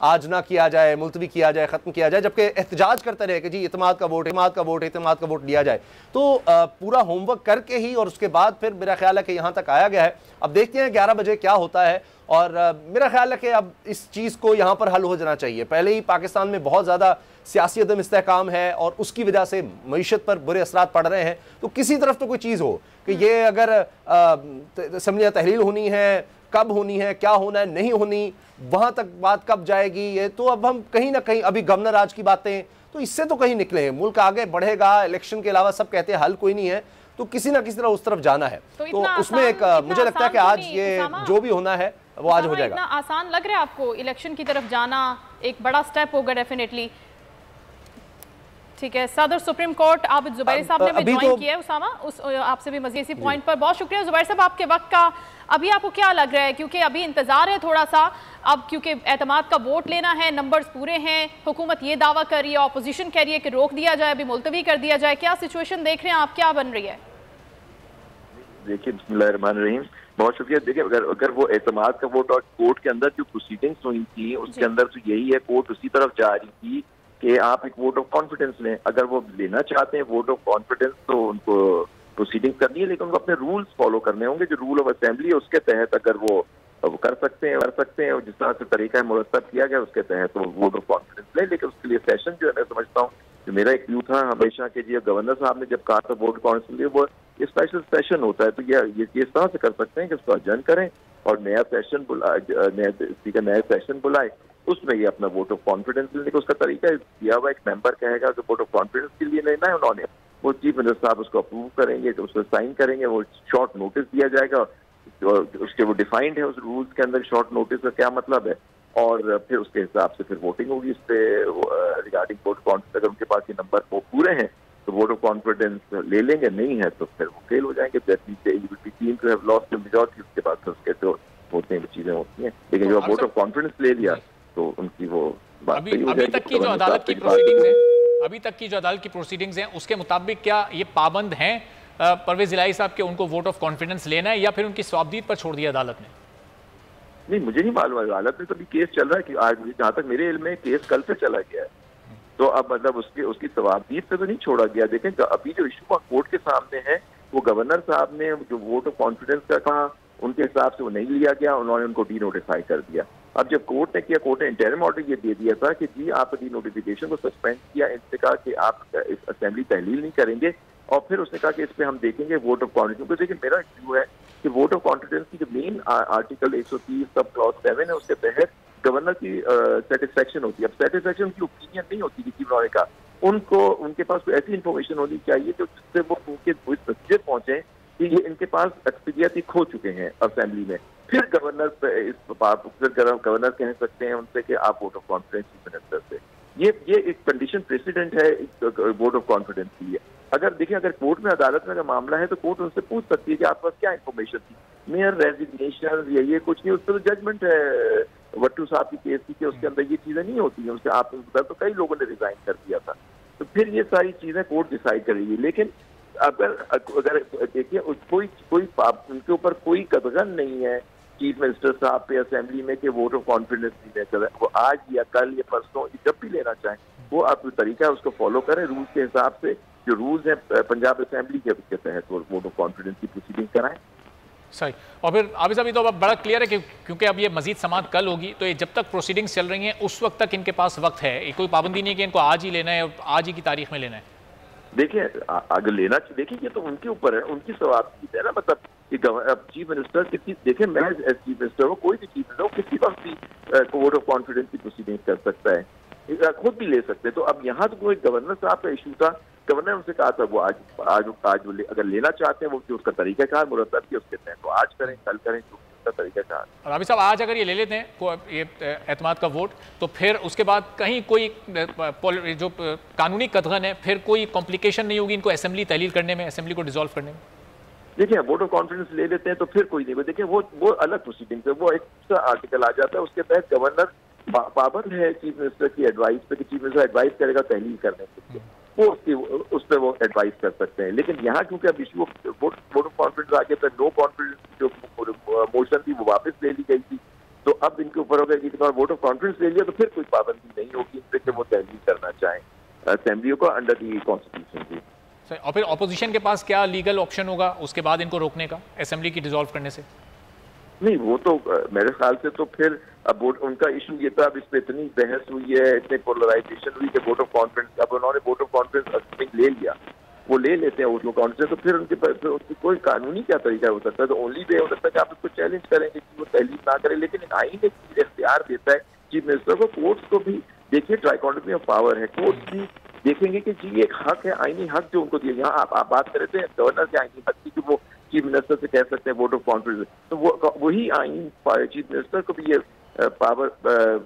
आज ना किया जाए, मुलतवी किया जाए, ख़त्म किया जाए, जबकि एहतजाज करते रहे कि जी इतमाद का वोट, इतमाद का वोट, इतमाद का वोट लिया जाए। तो पूरा होमवर्क करके ही और उसके बाद फिर मेरा ख्याल है कि यहाँ तक आया गया है। अब देखते हैं ग्यारह बजे क्या होता है और मेरा ख्याल है कि अब इस चीज़ को यहाँ पर हल हो जाना चाहिए। पहले ही पाकिस्तान में बहुत ज़्यादा सियासी अदम इसकाम है और उसकी वजह से मीशत पर बुरे असरा पड़ रहे हैं। तो किसी तरफ़ तो कोई चीज़ हो कि ये अगर असम्बलियाँ तहलील होनी है कब होनी है क्या होना है नहीं होनी वहाँ तक बात कब जाएगी ये तो अब हम कहीं ना कहीं अभी गवर्नर आज की बातें तो इससे तो कहीं निकले हैं। मुल्क आगे बढ़ेगा इलेक्शन के अलावा सब कहते हैं हल कोई नहीं है। तो किसी ना किसी तरह उस तरफ़ जाना है। तो, तो उसमें एक मुझे लगता है कि आज ये जो भी होना है वो आज हो जाएगा। इतना आसान लग रहा है आपको इलेक्शन की तरफ़ जाना? एक बड़ा स्टेप होगा डेफिनेटली ठीक है सदर सुप्रीम कोर्ट आप जुबैर साहब ने भी ज्वाइन तो... किया है उसामा उस आपसे भी मजीद इसी पॉइंट पर बहुत शुक्रिया जुबैर साहब आपके वक्त का। अभी आपको क्या लग रहा है? क्योंकि अभी इंतज़ार है थोड़ा सा अब क्योंकि एतमाद का वोट लेना है नंबर्स पूरे हैं हुकूमत ये दावा कर रही है अपोजिशन कह रही है कि रोक दिया जाए अभी मुलतवी कर दिया जाए। क्या सिचुएशन देख रहे हैं आप? क्या बन रही है? देखिए रहीम बहुत शुक्रिया। देखिए अगर अगर वो एतमाद का वोट और कोर्ट के अंदर जो प्रोसीडिंग्स हुई थी उसके अंदर तो यही है कोर्ट उसी तरफ़ जा रही थी कि आप एक वोट ऑफ़ कॉन्फिडेंस लें। अगर वो लेना चाहते हैं वोट ऑफ़ कॉन्फिडेंस तो उनको प्रोसीडिंग करनी है लेकिन उनको अपने रूल्स फॉलो करने होंगे। जो रूल ऑफ़ असेंबली है उसके तहत अगर वो वो कर सकते हैं कर सकते हैं और जिस तरह से तरीका है मुरतब किया गया उसके तहत वो वोट ऑफ़ कॉन्फिडेंस ले। लेकिन उसके लिए सेशन जो है मैं समझता हूँ जो मेरा एक व्यू था हमेशा के जी गवर्नर साहब ने जब कहा था वोट काउंसिल वो स्पेशल सेशन होता है तो ये ये इस तरह से कर सकते हैं कि उसको अजन करें और नया सेशन नया नया सेशन बुलाए। उसमें ये अपना वोट ऑफ़ कॉन्फिडेंस लेने का उसका तरीका दिया हुआ एक मेंबर कहेगा कि वोट ऑफ़ कॉन्फिडेंस के लिए लेना है उन्होंने। वो चीफ मिनिस्टर साहब उसको अप्रूव करेंगे तो उसको साइन करेंगे, वो शॉर्ट नोटिस दिया जाएगा उसके वो डिफाइंड है उस रूल्स के अंदर शॉर्ट नोटिस का क्या मतलब है। और फिर उसके हिसाब से फिर वोटिंग होगी इस पे रिगार्डिंग वोट कॉन्फिडेंस अगर उनके पास ये नंबर वो पूरे हैं तो वोट ऑफ़ कॉन्फिडेंस ले लेंगे नहीं है तो फिर वो फेल हो जाएँगे। Team to have lost majority उसके बाद फिर उसके जो होते हैं चीज़ें होती हैं। लेकिन तो जो वोट ऑफ़ कॉन्फिडेंस ले लिया तो उनकी वो बात अभी, अभी तक की जो अदालत की प्रोसीडिंग्स है अभी तक की जो अदालत की प्रोसीडिंग्स हैं उसके मुताबिक क्या ये पाबंद हैं? परवेज इलाही साहब के उनको वोट ऑफ़ कॉन्फिडेंस लेना है या फिर उनकी स्वाबदीद पर छोड़ दिया अदालत ने? नहीं मुझे नहीं मालूम अदालत में तो अभी केस चल रहा है कि आज जहाँ तक मेरे इल्म में केस कल से चला गया है। तो अब मतलब उसके, उसकी सवाबदीद पे तो नहीं छोड़ा गया। देखें अभी जो इशू कोर्ट के सामने है, वो गवर्नर साहब ने जो वोट ऑफ़ कॉन्फिडेंस का कहा उनके हिसाब से वो नहीं लिया गया, उन्होंने उनको डी नोटिफाई कर दिया। अब जब कोर्ट ने किया कोर्ट ने इंटरम ऑर्डर ये दे दिया था कि जी, आप डी नोटिफिकेशन को सस्पेंड किया इनसे कहा कि आप इस असेंबली तहलील नहीं करेंगे, और फिर उसने कहा कि इस पर हम देखेंगे वोट ऑफ़ कॉन्फिडेंस क्योंकि देखिए, मेरा व्यू है कि वोट ऑफ़ कॉन्फिडेंस की जो मेन आर्टिकल एक सौ तीस सब क्लॉज सेवन है, उसके तहत गवर्नर की सेटिस्फेक्शन होती है। अब सेटिस्फेक्शन उनकी ओपिनियन नहीं होती किसी उन्होंने का। उनको, उनके पास कोई ऐसी इन्फॉर्मेशन होनी चाहिए जो जिससे वो उनके नतीजे पहुँचे कि ये इनके पास अक्सरियत खो चुके हैं असेंबली में। फिर गवर्नर इस फिर गवर्नर कह सकते हैं उनसे कि आप vote of confidence chief minister से। ये ये एक कंडीशन प्रेसिडेंट है वोट ऑफ़ कॉन्फिडेंस के लिए। अगर देखिए, अगर कोर्ट में अदालत में अगर मामला है तो कोर्ट उनसे पूछ सकती है कि आपके पास क्या इन्फॉर्मेशन थी। मेयर रेजिग्नेशन या ये कुछ नहीं, उस पर तो जजमेंट है। वट्टू साहब की केस की उसके अंदर ये चीज़ें नहीं होती हैं, उसके आप तो कई लोगों ने रिजाइन कर दिया था। तो फिर ये सारी चीज़ें कोर्ट डिसाइड करेगी। लेकिन अगर अगर देखिए कोई कोई उनके ऊपर कोई कदगन नहीं है चीफ मिनिस्टर साहब पे असेंबली में कि वोट ऑफ़ कॉन्फिडेंस नहीं ले चला। वो आज या कल या परसों जब भी लेना चाहें, वो आप तरीका है, उसको फॉलो करें रूल्स के हिसाब से जो रूल्स हैं पंजाब असेंबली के उसके तहत वो वोट ऑफ़ कॉन्फिडेंस की प्रोसीडिंग कराएँ। सही। और फिर अभी अभी तो अब बड़ा क्लियर है कि क्योंकि अब ये मजीद समात कल होगी तो ये जब तक प्रोसीडिंग्स चल रही हैं उस वक्त तक इनके पास वक्त है। कोई पाबंदी नहीं है कि इनको आज ही लेना है और आज ही की तारीख में लेना है। देखिए अगर लेना चाहिए देखिए ये तो उनके ऊपर है उनकी सवाब है ना मतलब कि चीफ मिनिस्टर किसी देखे मैं एज चीफ मिनिस्टर हो कोई भी चीफ मिनिस्टर किसी वक्त भी वोट ऑफ़ कॉन्फिडेंस की प्रोसीडिंग कर सकता है। खुद भी ले सकते हैं। तो अब यहाँ तो कोई गवर्नर साहब का इशू था गवर्नर उनसे कहा था वो आज आज आज वो अगर लेना चाहते हैं वो उसका तरीका कहा मुरतब किया उसके तहत तो आज करें कल करें जो का तरीका कहा। और अभी साहब आज अगर ये ले लेते हैं ये एतमाद का वोट तो फिर उसके बाद कहीं कोई जो कानूनी कदगन है फिर कोई कॉम्प्लिकेशन नहीं होगी इनको असेंबली तहलील करने में असेंबली को डिजोल्व करने में? देखिए वोट ऑफ़ कॉन्फिडेंस ले लेते हैं तो फिर कोई नहीं देखिए वो वो अलग प्रोसीडिंग है वो एक आर्टिकल आ जाता है उसके तहत गवर्नर पाबंद है चीफ मिनिस्टर की एडवाइस पे कि चीफ मिनिस्टर एडवाइस करेगा तहलील करने के लिए। वो उसकी, उस पर वो एडवाइस कर सकते हैं। लेकिन यहाँ क्योंकि अब इशू वोट ऑफ़ कॉन्फिडेंस आ गया था नो कॉन्फिडेंस जो मोशन थी वो वापस ले ली गई थी। तो अब इनके ऊपर होगा कि वोट ऑफ़ कॉन्फिडेंस ले लिया तो फिर कोई पाबंदी नहीं होगी इन पे कि वो तहलील करना चाहें। असेंबलियों को अंडर दी कॉन्स्टिट्यूशन की और फिर ऑपोजिशन के पास क्या लीगल ऑप्शन होगा उसके बाद इनको रोकने का असेंबली की डिसॉल्व करने से? नहीं वो तो मेरे ख्याल से तो फिर अब उनका इशू ये था अब इस पर इतनी बहस हुई है इतने पोलराइजेशन हुई कि वोट ऑफ़ कॉन्फिडेंस अब उन्होंने वोट ऑफ़ कॉन्फिडेंस ले लिया। वो ले लेते हैं वोट ऑफ़ कॉन्फिडेंस तो फिर उनके पास उसकी कोई कानूनी क्या तरीका हो सकता है? तो ओनली वे हो सकता है कि आप उसको चैलेंज करेंगे कि वो तहलील ना करें लेकिन आइन एक इख्तियार देता है चीफ मिनिस्टर को कोर्ट्स को भी देखिए ट्राइकॉन्डमी ऑफ़ पावर है कोर्ट्स भी देखेंगे कि जी एक हक है आईनी हक जो उनको दिया यहाँ आप, आप बात कर रहे थे गवर्नर के आईनी हक की कि वो चीफ मिनिस्टर से कह सकते हैं वोट ऑफ़ कॉन्फिडेंस तो वो वही आइन चीफ मिनिस्टर को भी ये पावर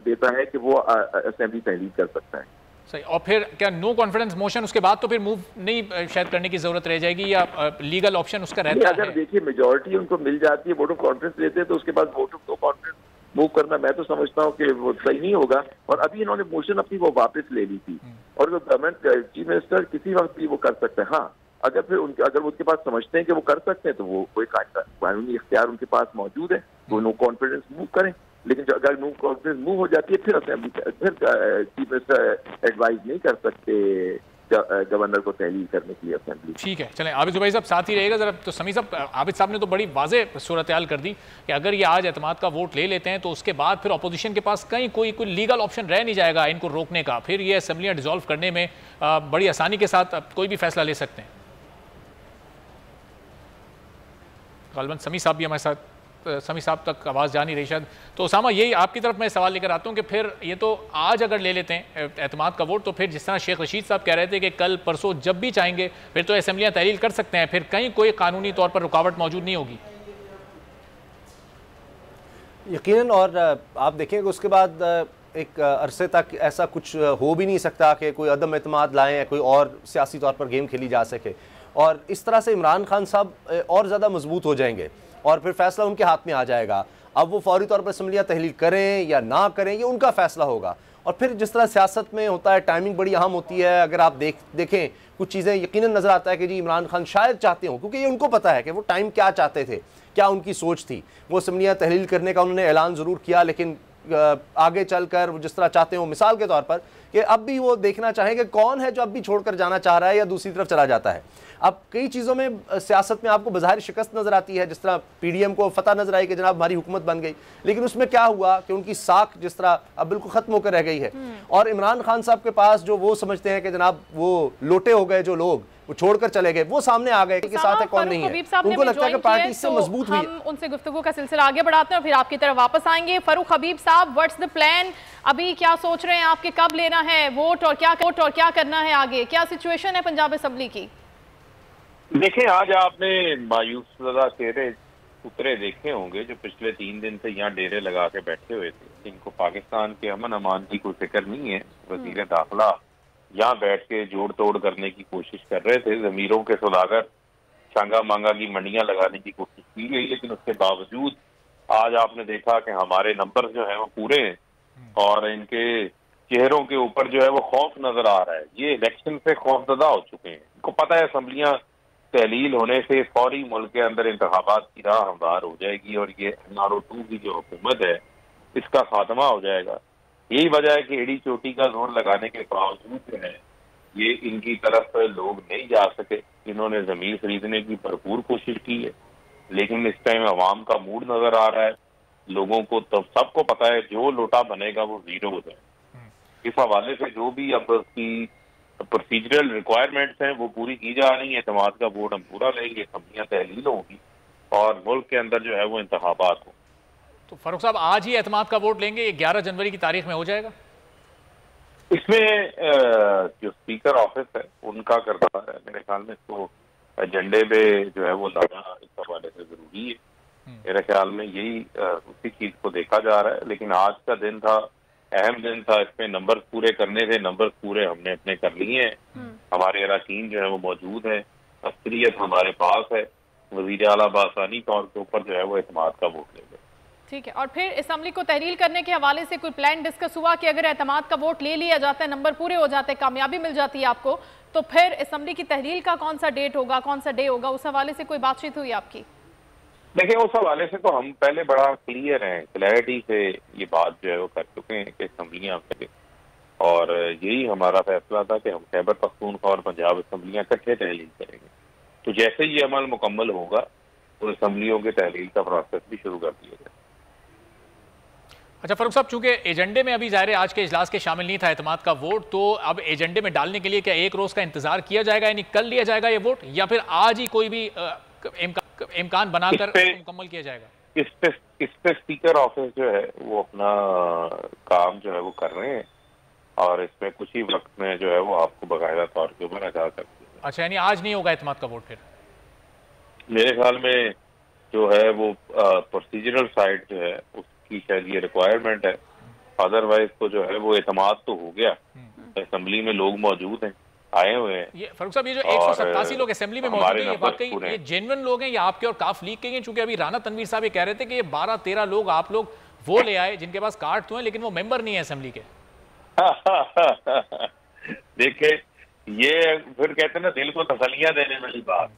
देता है कि वो असेंबली तहलील कर सकता है। सही। और फिर क्या नो कॉन्फिडेंस मोशन उसके बाद तो फिर मूव नहीं शायद करने की ज़रूरत रह जाएगी या लीगल ऑप्शन उसका रहता अगर है? देखिए मेजोरिटी उनको मिल जाती है वोट ऑफ़ कॉन्फिडेंस लेते हैं तो उसके बाद vote of no confidence move करना मैं तो समझता हूँ कि वो सही नहीं होगा। और अभी इन्होंने मोशन अपनी वो वापस ले ली थी। और जो गवर्नमेंट चीफ मिनिस्टर किसी वक्त भी वो कर सकते हैं। हाँ अगर फिर उनके, अगर उनके पास समझते हैं कि वो कर सकते हैं तो वो कोई कानूनी इख्तियार उनके पास मौजूद है वो नो कॉन्फिडेंस मूव करें। लेकिन अगर नो कॉन्फिडेंस मूव हो जाती है, फिर फिर चीफ मिनिस्टर एडवाइज नहीं कर सकते गवर्नर को तहलील करने के लिए असेंबली ठीक है, चलें, आबिद जुबैर साहब, साथ ही रहेगा जरा तो समी साहब आबिद साहब ने तो बड़ी वाजे सूरत हाल कर दी कि अगर ये आज एतमाद का वोट ले लेते हैं तो उसके बाद फिर अपोजिशन के पास कहीं कोई कोई लीगल ऑप्शन रह नहीं जाएगा इनको रोकने का। फिर ये असेंबलियाँ डिजोल्व करने में बड़ी आसानी के साथ कोई भी फैसला ले सकते हैं। गालबन समी साहब भी हमारे साथ समी साहब तक आवाज़ जा नहीं रही शायद। तो उसामा, यही आपकी तरफ़ मैं सवाल लेकर आता हूँ कि फिर ये तो आज अगर ले लेते हैं एतमाद का वोट तो फिर जिस तरह शेख रशीद साहब कह रहे थे कि कल परसों जब भी चाहेंगे, फिर तो असम्बलियाँ तहलील कर सकते हैं, फिर कहीं कोई कानूनी तौर पर रुकावट मौजूद नहीं होगी। यकीनन, और आप देखेंगे उसके बाद एक अरसे तक ऐसा कुछ हो भी नहीं सकता कि कोई अदम अतमाद लाएँ कोई और सियासी तौर पर गेम खेली जा सके। और इस तरह से इमरान खान साहब और ज़्यादा मज़बूत हो जाएँगे। और फिर फैसला उनके हाथ में आ जाएगा। अब वो फौरी तौर पर असम्बलियाँ तहलील करें या ना करें, ये उनका फैसला होगा। और फिर जिस तरह सियासत में होता है टाइमिंग बड़ी अहम होती है। अगर आप देख, देखें, कुछ चीज़ें यकीनन नज़र आता है कि जी इमरान खान शायद चाहते हों, क्योंकि ये उनको पता है कि वो टाइम क्या चाहते थे, क्या उनकी सोच थी। वो असम्बलियाँ तहलील करने का उन्होंने ऐलान ज़रूर किया, लेकिन आगे चलकर वो जिस तरह चाहते हो, मिसाल के तौर पर कि अब भी वो देखना चाहेंगे कौन है जो अब भी छोड़कर जाना चाह रहा है या दूसरी तरफ़ चला जाता है। अब कई चीज़ों में सियासत में आपको बाहर शिकस्त नज़र आती है जिस तरह पीडीएम को फतह नज़र आई कि जनाब हमारी हुकूमत बन गई। लेकिन उसमें क्या हुआ कि उनकी साख जिस तरह अब बिल्कुल ख़त्म होकर रह गई है। और इमरान खान साहब के पास जो वो समझते हैं कि जनाब वो लोटे हो गए जो लोग वो छोड़कर चले गए वो सामने आ गए के साथ है कौन नहीं है। उनको लगता है कि पार्टी इससे तो मज़बूत हुई। उनसे गुफ्तगू का सिलसिला आगे बढ़ाते हैं और फिर आपकी तरफ़ वापस आएँगे। फरूख हबीब साहब व्हाट्स द प्लान अभी क्या सोच रहे हैं आपके कब लेना है वोट और क्या वोट और क्या करना है आगे? क्या सिचुएशन है पंजाब असम्बली की? देखें आज आपने मायूस ज़दा चेहरे उतरे देखे होंगे जो पिछले तीन दिन से यहाँ डेरे लगा के बैठे हुए थे। इनको पाकिस्तान के अमन अमान की कोई फ़िक्र नहीं है वज़ीर दाखिला यहाँ बैठ के जोड़ तोड़ करने की कोशिश कर रहे थे। जमीरों के सौदागर शांगा मांगा की मंडियाँ लगाने की कोशिश की गई लेकिन उसके बावजूद आज आपने देखा कि हमारे नंबर जो है वो पूरे हैं और इनके चेहरों के ऊपर जो है वो खौफ नज़र आ रहा है। ये इलेक्शन से खौफजदा हो चुके हैं। इनको पता है असम्बलियाँ तहलील होने से फौरी मुल्क के अंदर इंतबात की राह हमवार हो जाएगी और ये एन आर ओ टू की जो हुकूमत है इसका खात्मा हो जाएगा। यही वजह है कि एडी चोटी का ज़ोर लगाने के बावजूद जो है ये इनकी तरफ़ लोग नहीं जा सके। इन्होंने ज़मीन खरीदने की भरपूर कोशिश की है लेकिन इस टाइम अवाम का मूड नज़र आ रहा है। लोगों को तो सबको पता है जो लोटा बनेगा वो ज़ीरो हो जाए इस हवाले से जो भी अब की प्रोसीजरल रिक्वायरमेंट्स हैं वो पूरी की जा रही है। एतमाद का वोट हम पूरा लेंगे असम्बलियाँ तहलील होंगी और मुल्क के अंदर जो है वो इंतबात हों तो फारूक साहब आज ही एतमाद का वोट लेंगे ये ग्यारह जनवरी की तारीख में हो जाएगा? इसमें जो स्पीकर ऑफ़िस है उनका करदार है। मेरे ख्याल में इसको एजेंडे पे जो है वो लाना इस हवाले से ज़रूरी है। मेरे ख्याल में यही उसी चीज़ को देखा जा रहा है लेकिन आज का दिन था अहम दिन था इसमें नंबर पूरे करने थे नंबर पूरे हमने अपने कर लिए हैं। हमारे अरकान जो है वो मौजूद है। अक्सरियत हमारे पास है। वज़ीर अला बासानी तौर के ऊपर जो है वो अतमाद का वोट लेंगे। ठीक है और फिर असम्बली को तहलील करने के हवाले से कोई प्लान डिस्कस हुआ कि अगर एतमाद का वोट ले लिया जाता है नंबर पूरे हो जाते हैं कामयाबी मिल जाती है आपको तो फिर असम्बली की तहलील का कौन सा डेट होगा कौन सा डे होगा उस हवाले से कोई बातचीत हुई आपकी? देखिए, उस हवाले से तो हम पहले बड़ा क्लियर हैं। क्लैरिटी से ये बात जो है वो कर चुके हैं कि असम्बलियाँ करें और यही हमारा फैसला था कि हम खैबर पख्तूनख्वा और पंजाब असम्बलियाँ इकट्ठे तहलील करेंगे। तो जैसे ही ये अमल मुकम्मल होगा तो असम्बलियों के तहलील का प्रोसेस भी शुरू कर दिया जाए अच्छा फरूख साहब, चूँकि एजेंडे में अभी ज़ाहिर आज के इजलास के शामिल नहीं था अहतमाद का वोट तो अब एजेंडे में डालने के लिए क्या एक रोज़ का इंतज़ार किया जाएगा? यानी कल लिया जाएगा ये वोट? या फिर आज ही कोई भी इम्कान बनाकर मुकम्मल किया जाएगा। इस पे इस पे स्पीकर ऑफ़िस जो है वो अपना काम जो है वो कर रहे हैं और इसमें कुछ ही वक्त में जो है वो आपको बाकायदा तौर के ऊपर सकते हैं अच्छा यानी आज नहीं होगा अहतमाद का वोट फिर? मेरे ख्याल में जो है वो प्रोसीजरल साइड जो है उसकी शायद ये रिक्वायरमेंट है। अदरवाइज़ तो जो है वो एतमाद तो हो गया। असम्बली में लोग मौजूद हैं। आए हुए हैं। ये फरूख साहब ये जो एक सौ सत्तासी लोग असेंबली में मौजूद हैं ये वाकई ये जेनवन लोग हैं या आपके और काफ लीग के हैं चूँकि अभी राना तनवीर साहब ये कह रहे थे कि ये बारह तेरह लोग आप लोग वो ले आए जिनके पास कार्ड तो हैं लेकिन वो मेंबर नहीं है असेंबली के। देखे ये फिर कहते हैं ना दिल को तसलियाँ देने वाली बात।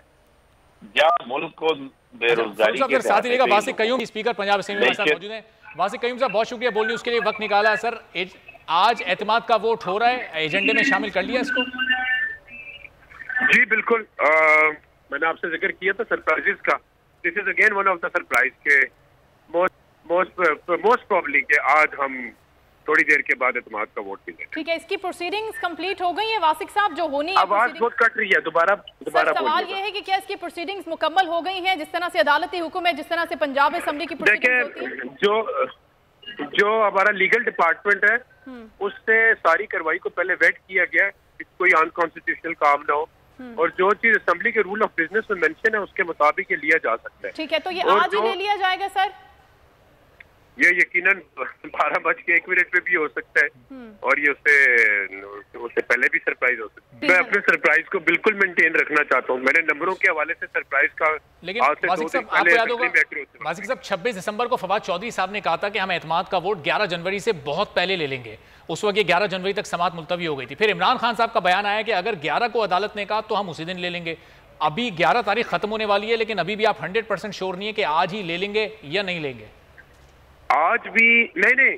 या मुल्क को बेरोजगारी के साथ ही वासिक कयूम स्पीकर पंजाब असेंबली में मौजूद हैं। वासिक कयूम साहब बहुत शुक्रिया बोल न्यूज़ के लिए वक्त निकाला सर। आज एतमाद का वोट हो रहा है एजेंडे में शामिल कर लिया इसको। जी बिल्कुल। आ, मैंने आपसे ज़िक्र किया था सरप्राइजेस का। This is again one of the surprise के मोस्ट मोस्ट मोस्ट प्रॉब्ली के आज हम थोड़ी देर के बाद एतमाद का वोट मिलेगा ठीक है इसकी प्रोसीडिंग्स कंप्लीट हो गई है। वासिक साहब जो होनी है आवाज़ बहुत कट रही है दोबारा दोबारा सवाल ये है कि क्या इसकी प्रोसीडिंग्स मुकम्मल हो गई हैं? जिस तरह से अदालती हुक्म है जिस तरह से पंजाब असम्बली की देखिए जो जो हमारा लीगल डिपार्टमेंट है उससे सारी कार्रवाई को पहले वेट किया गया कोई अनकॉन्स्टिट्यूशनल काम ना हो। और जो चीज़ असेंबली के रूल ऑफ़ बिज़नेस में मेंशन है उसके मुताबिक ये लिया जा सकता है। ठीक है तो ये आज ही ले लिया जाएगा सर? ये यकीनन बारह बज के एक मिनट पे भी हो सकता है। और ये उससे उससे पहले भी सरप्राइज़ हो सकता है। मैं अपने सरप्राइज़ को बिल्कुल मेंटेन रखना चाहता हूँ। मैंने नंबरों के हवाले से सरप्राइज़ का लेकिन वासिक साहब आपको याद होगा वासिक साहब छब्बीस दिसंबर को फवाद चौधरी साहब ने कहा था कि हम एतमाद का वोट ग्यारह जनवरी से बहुत पहले ले लेंगे। उस वक्त ये ग्यारह जनवरी तक समात मुलतवी हो गई थी। फिर इमरान खान साहब का बयान आया कि अगर ग्यारह को अदालत ने कहा तो हम उसी दिन ले लेंगे। अभी ग्यारह तारीख खत्म होने वाली है लेकिन अभी भी आप हंड्रेड परसेंट श्योर नहीं है कि आज ही ले लेंगे या नहीं लेंगे। आज भी नहीं नहीं।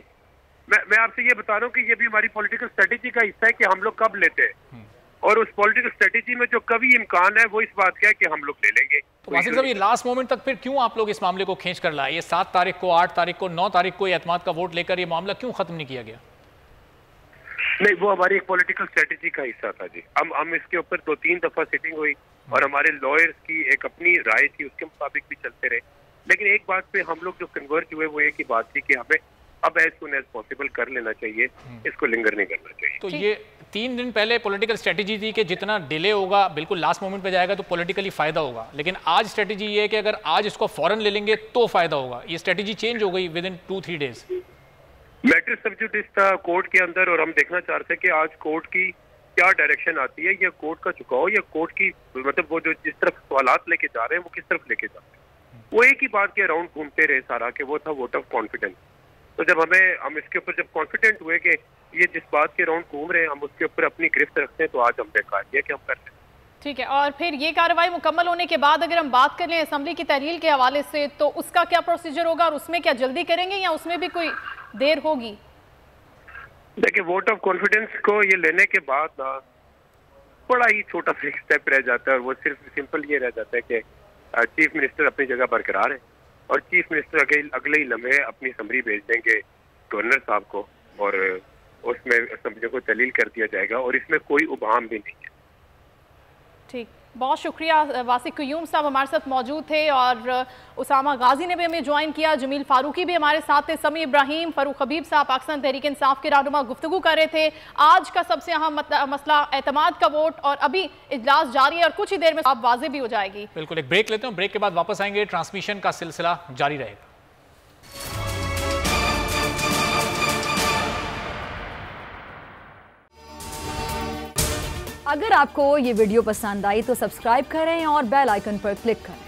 मैं मैं आपसे ये बता रहा हूँ कि ये भी हमारी पॉलिटिकल स्ट्रेटेजी का हिस्सा है कि हम लोग कब लेते हैं। और उस पॉलिटिकल स्ट्रेटेजी में जो कभी इम्कान है वो इस बात का है कि हम लोग ले लेंगे। तो वासिक साहब ये लास्ट मोमेंट तक फिर क्यों आप लोग इस मामले को खींच कर लाए? ये सात तारीख को आठ तारीख को नौ तारीख को एतमाद का वोट लेकर ये मामला क्यों खत्म नहीं किया गया? नहीं वो हमारी एक पॉलिटिकल स्ट्रेटेजी का हिस्सा था जी। हम हम इसके ऊपर दो तीन दफ़ा सिटिंग हुई और हमारे लॉयर्स की एक अपनी राय थी उसके मुताबिक भी चलते रहे। लेकिन एक बात पे हम लोग जो कन्वर्ट हुए वो एक ही बात थी कि हमें अब एज सुन एज पॉसिबल कर लेना चाहिए इसको लिंगर नहीं करना चाहिए। तो ये तीन दिन पहले पॉलिटिकल स्ट्रेटेजी थी कि जितना डिले होगा बिल्कुल लास्ट मोमेंट पे जाएगा तो पॉलिटिकली फ़ायदा होगा। लेकिन आज स्ट्रेटेजी ये है कि अगर आज इसको फ़ौरन ले लेंगे तो फ़ायदा होगा। ये स्ट्रेटेजी चेंज हो गई within two three days matter sub judice था कोर्ट के अंदर और हम देखना चाह रहे थे कि आज कोर्ट की क्या डायरेक्शन आती है या कोर्ट का चुकाव या कोर्ट की मतलब वो जो जिस तरफ़ सवाल लेके जा रहे हैं वो किस तरफ़ लेके जा रहे हैं। वो एक ही बात के अराउंड घूमते रहे सारा कि वो था वोट ऑफ़ कॉन्फिडेंस तो जब हमें हम इसके ऊपर जब कॉन्फिडेंट हुए कि ये जिस बात के अराउंड घूम रहे हैं हम उसके ऊपर अपनी गिरफ्त रखते हैं तो आज हमने कहा दिया कि हम कर रहे हैं? ठीक है और फिर ये कार्रवाई मुकम्मल होने के बाद अगर हम बात कर लें असम्बली की तहलील के हवाले से तो उसका क्या प्रोसीजर होगा और उसमें क्या जल्दी करेंगे या उसमें भी कोई देर होगी? देखिए वोट ऑफ़ कॉन्फिडेंस को ये लेने के बाद ना बड़ा ही छोटा सा स्टेप रह जाता है और वो सिर्फ़ सिंपल ये रह जाता है कि चीफ मिनिस्टर अपनी जगह बरकरार है और चीफ मिनिस्टर अगले अगले ही लम्हे अपनी समरी भेज देंगे गवर्नर साहब को और उसमें असम्बली को दलील कर दिया जाएगा और इसमें कोई उबाम भी नहीं है। ठीक। बहुत शुक्रिया वासिक क्यूम साहब हमारे साथ मौजूद थे और उसामा गाजी ने भी हमें ज्वाइन किया, जमील फारूकी भी हमारे साथ थे, समी इब्राहिम, फरूख हबीब साहब पाकिस्तान तहरीक इंसाफ के रहनुमा गुफ्तु कर रहे थे। आज का सबसे अहम मसला एतमाद का वोट और अभी इजलास जारी है और कुछ ही देर में आप वाजे भी हो जाएगी। बिल्कुल, एक ब्रेक लेते हैं ब्रेक के बाद वापस आएँगे। ट्रांसमिशन का सिलसिला जारी रहेगा। अगर आपको ये वीडियो पसंद आई तो सब्सक्राइब करें और बेल आइकन पर क्लिक करें।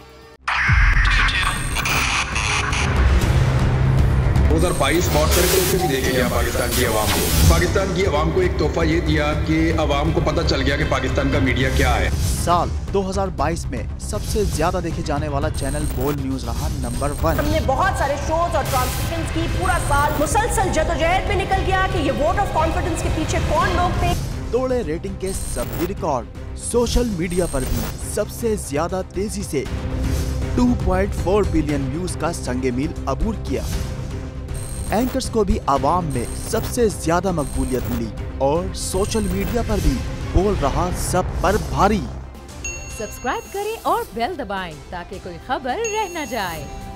2022 बहत्तर करोड़ से भी देखे गया पाकिस्तान की आवाम को। पाकिस्तान की आवाम को एक तोहफा ये दिया कि आवाम को पता चल गया कि पाकिस्तान का मीडिया क्या है। साल 2022 में सबसे ज़्यादा देखे जाने वाला चैनल बोल न्यूज़ रहा नंबर वन। हमने बहुत सारे शोज़ और ट्रांसमिशन की पूरा साल मुसलसल जदोजहद में निकल गया कि ये वोट ऑफ़ कॉन्फिडेंस के पीछे कौन लोग थे। तोड़े रेटिंग के सभी रिकॉर्ड सोशल मीडिया पर भी सबसे ज़्यादा तेज़ी से 2.4 बिलियन व्यूज़ का संगे मील अबूर किया। एंकर्स को भी आवाम में सबसे ज़्यादा मकबूलियत मिली और सोशल मीडिया पर भी बोल रहा सब पर भारी। सब्सक्राइब करें और बेल दबाएँ ताकि कोई खबर रह न जाए।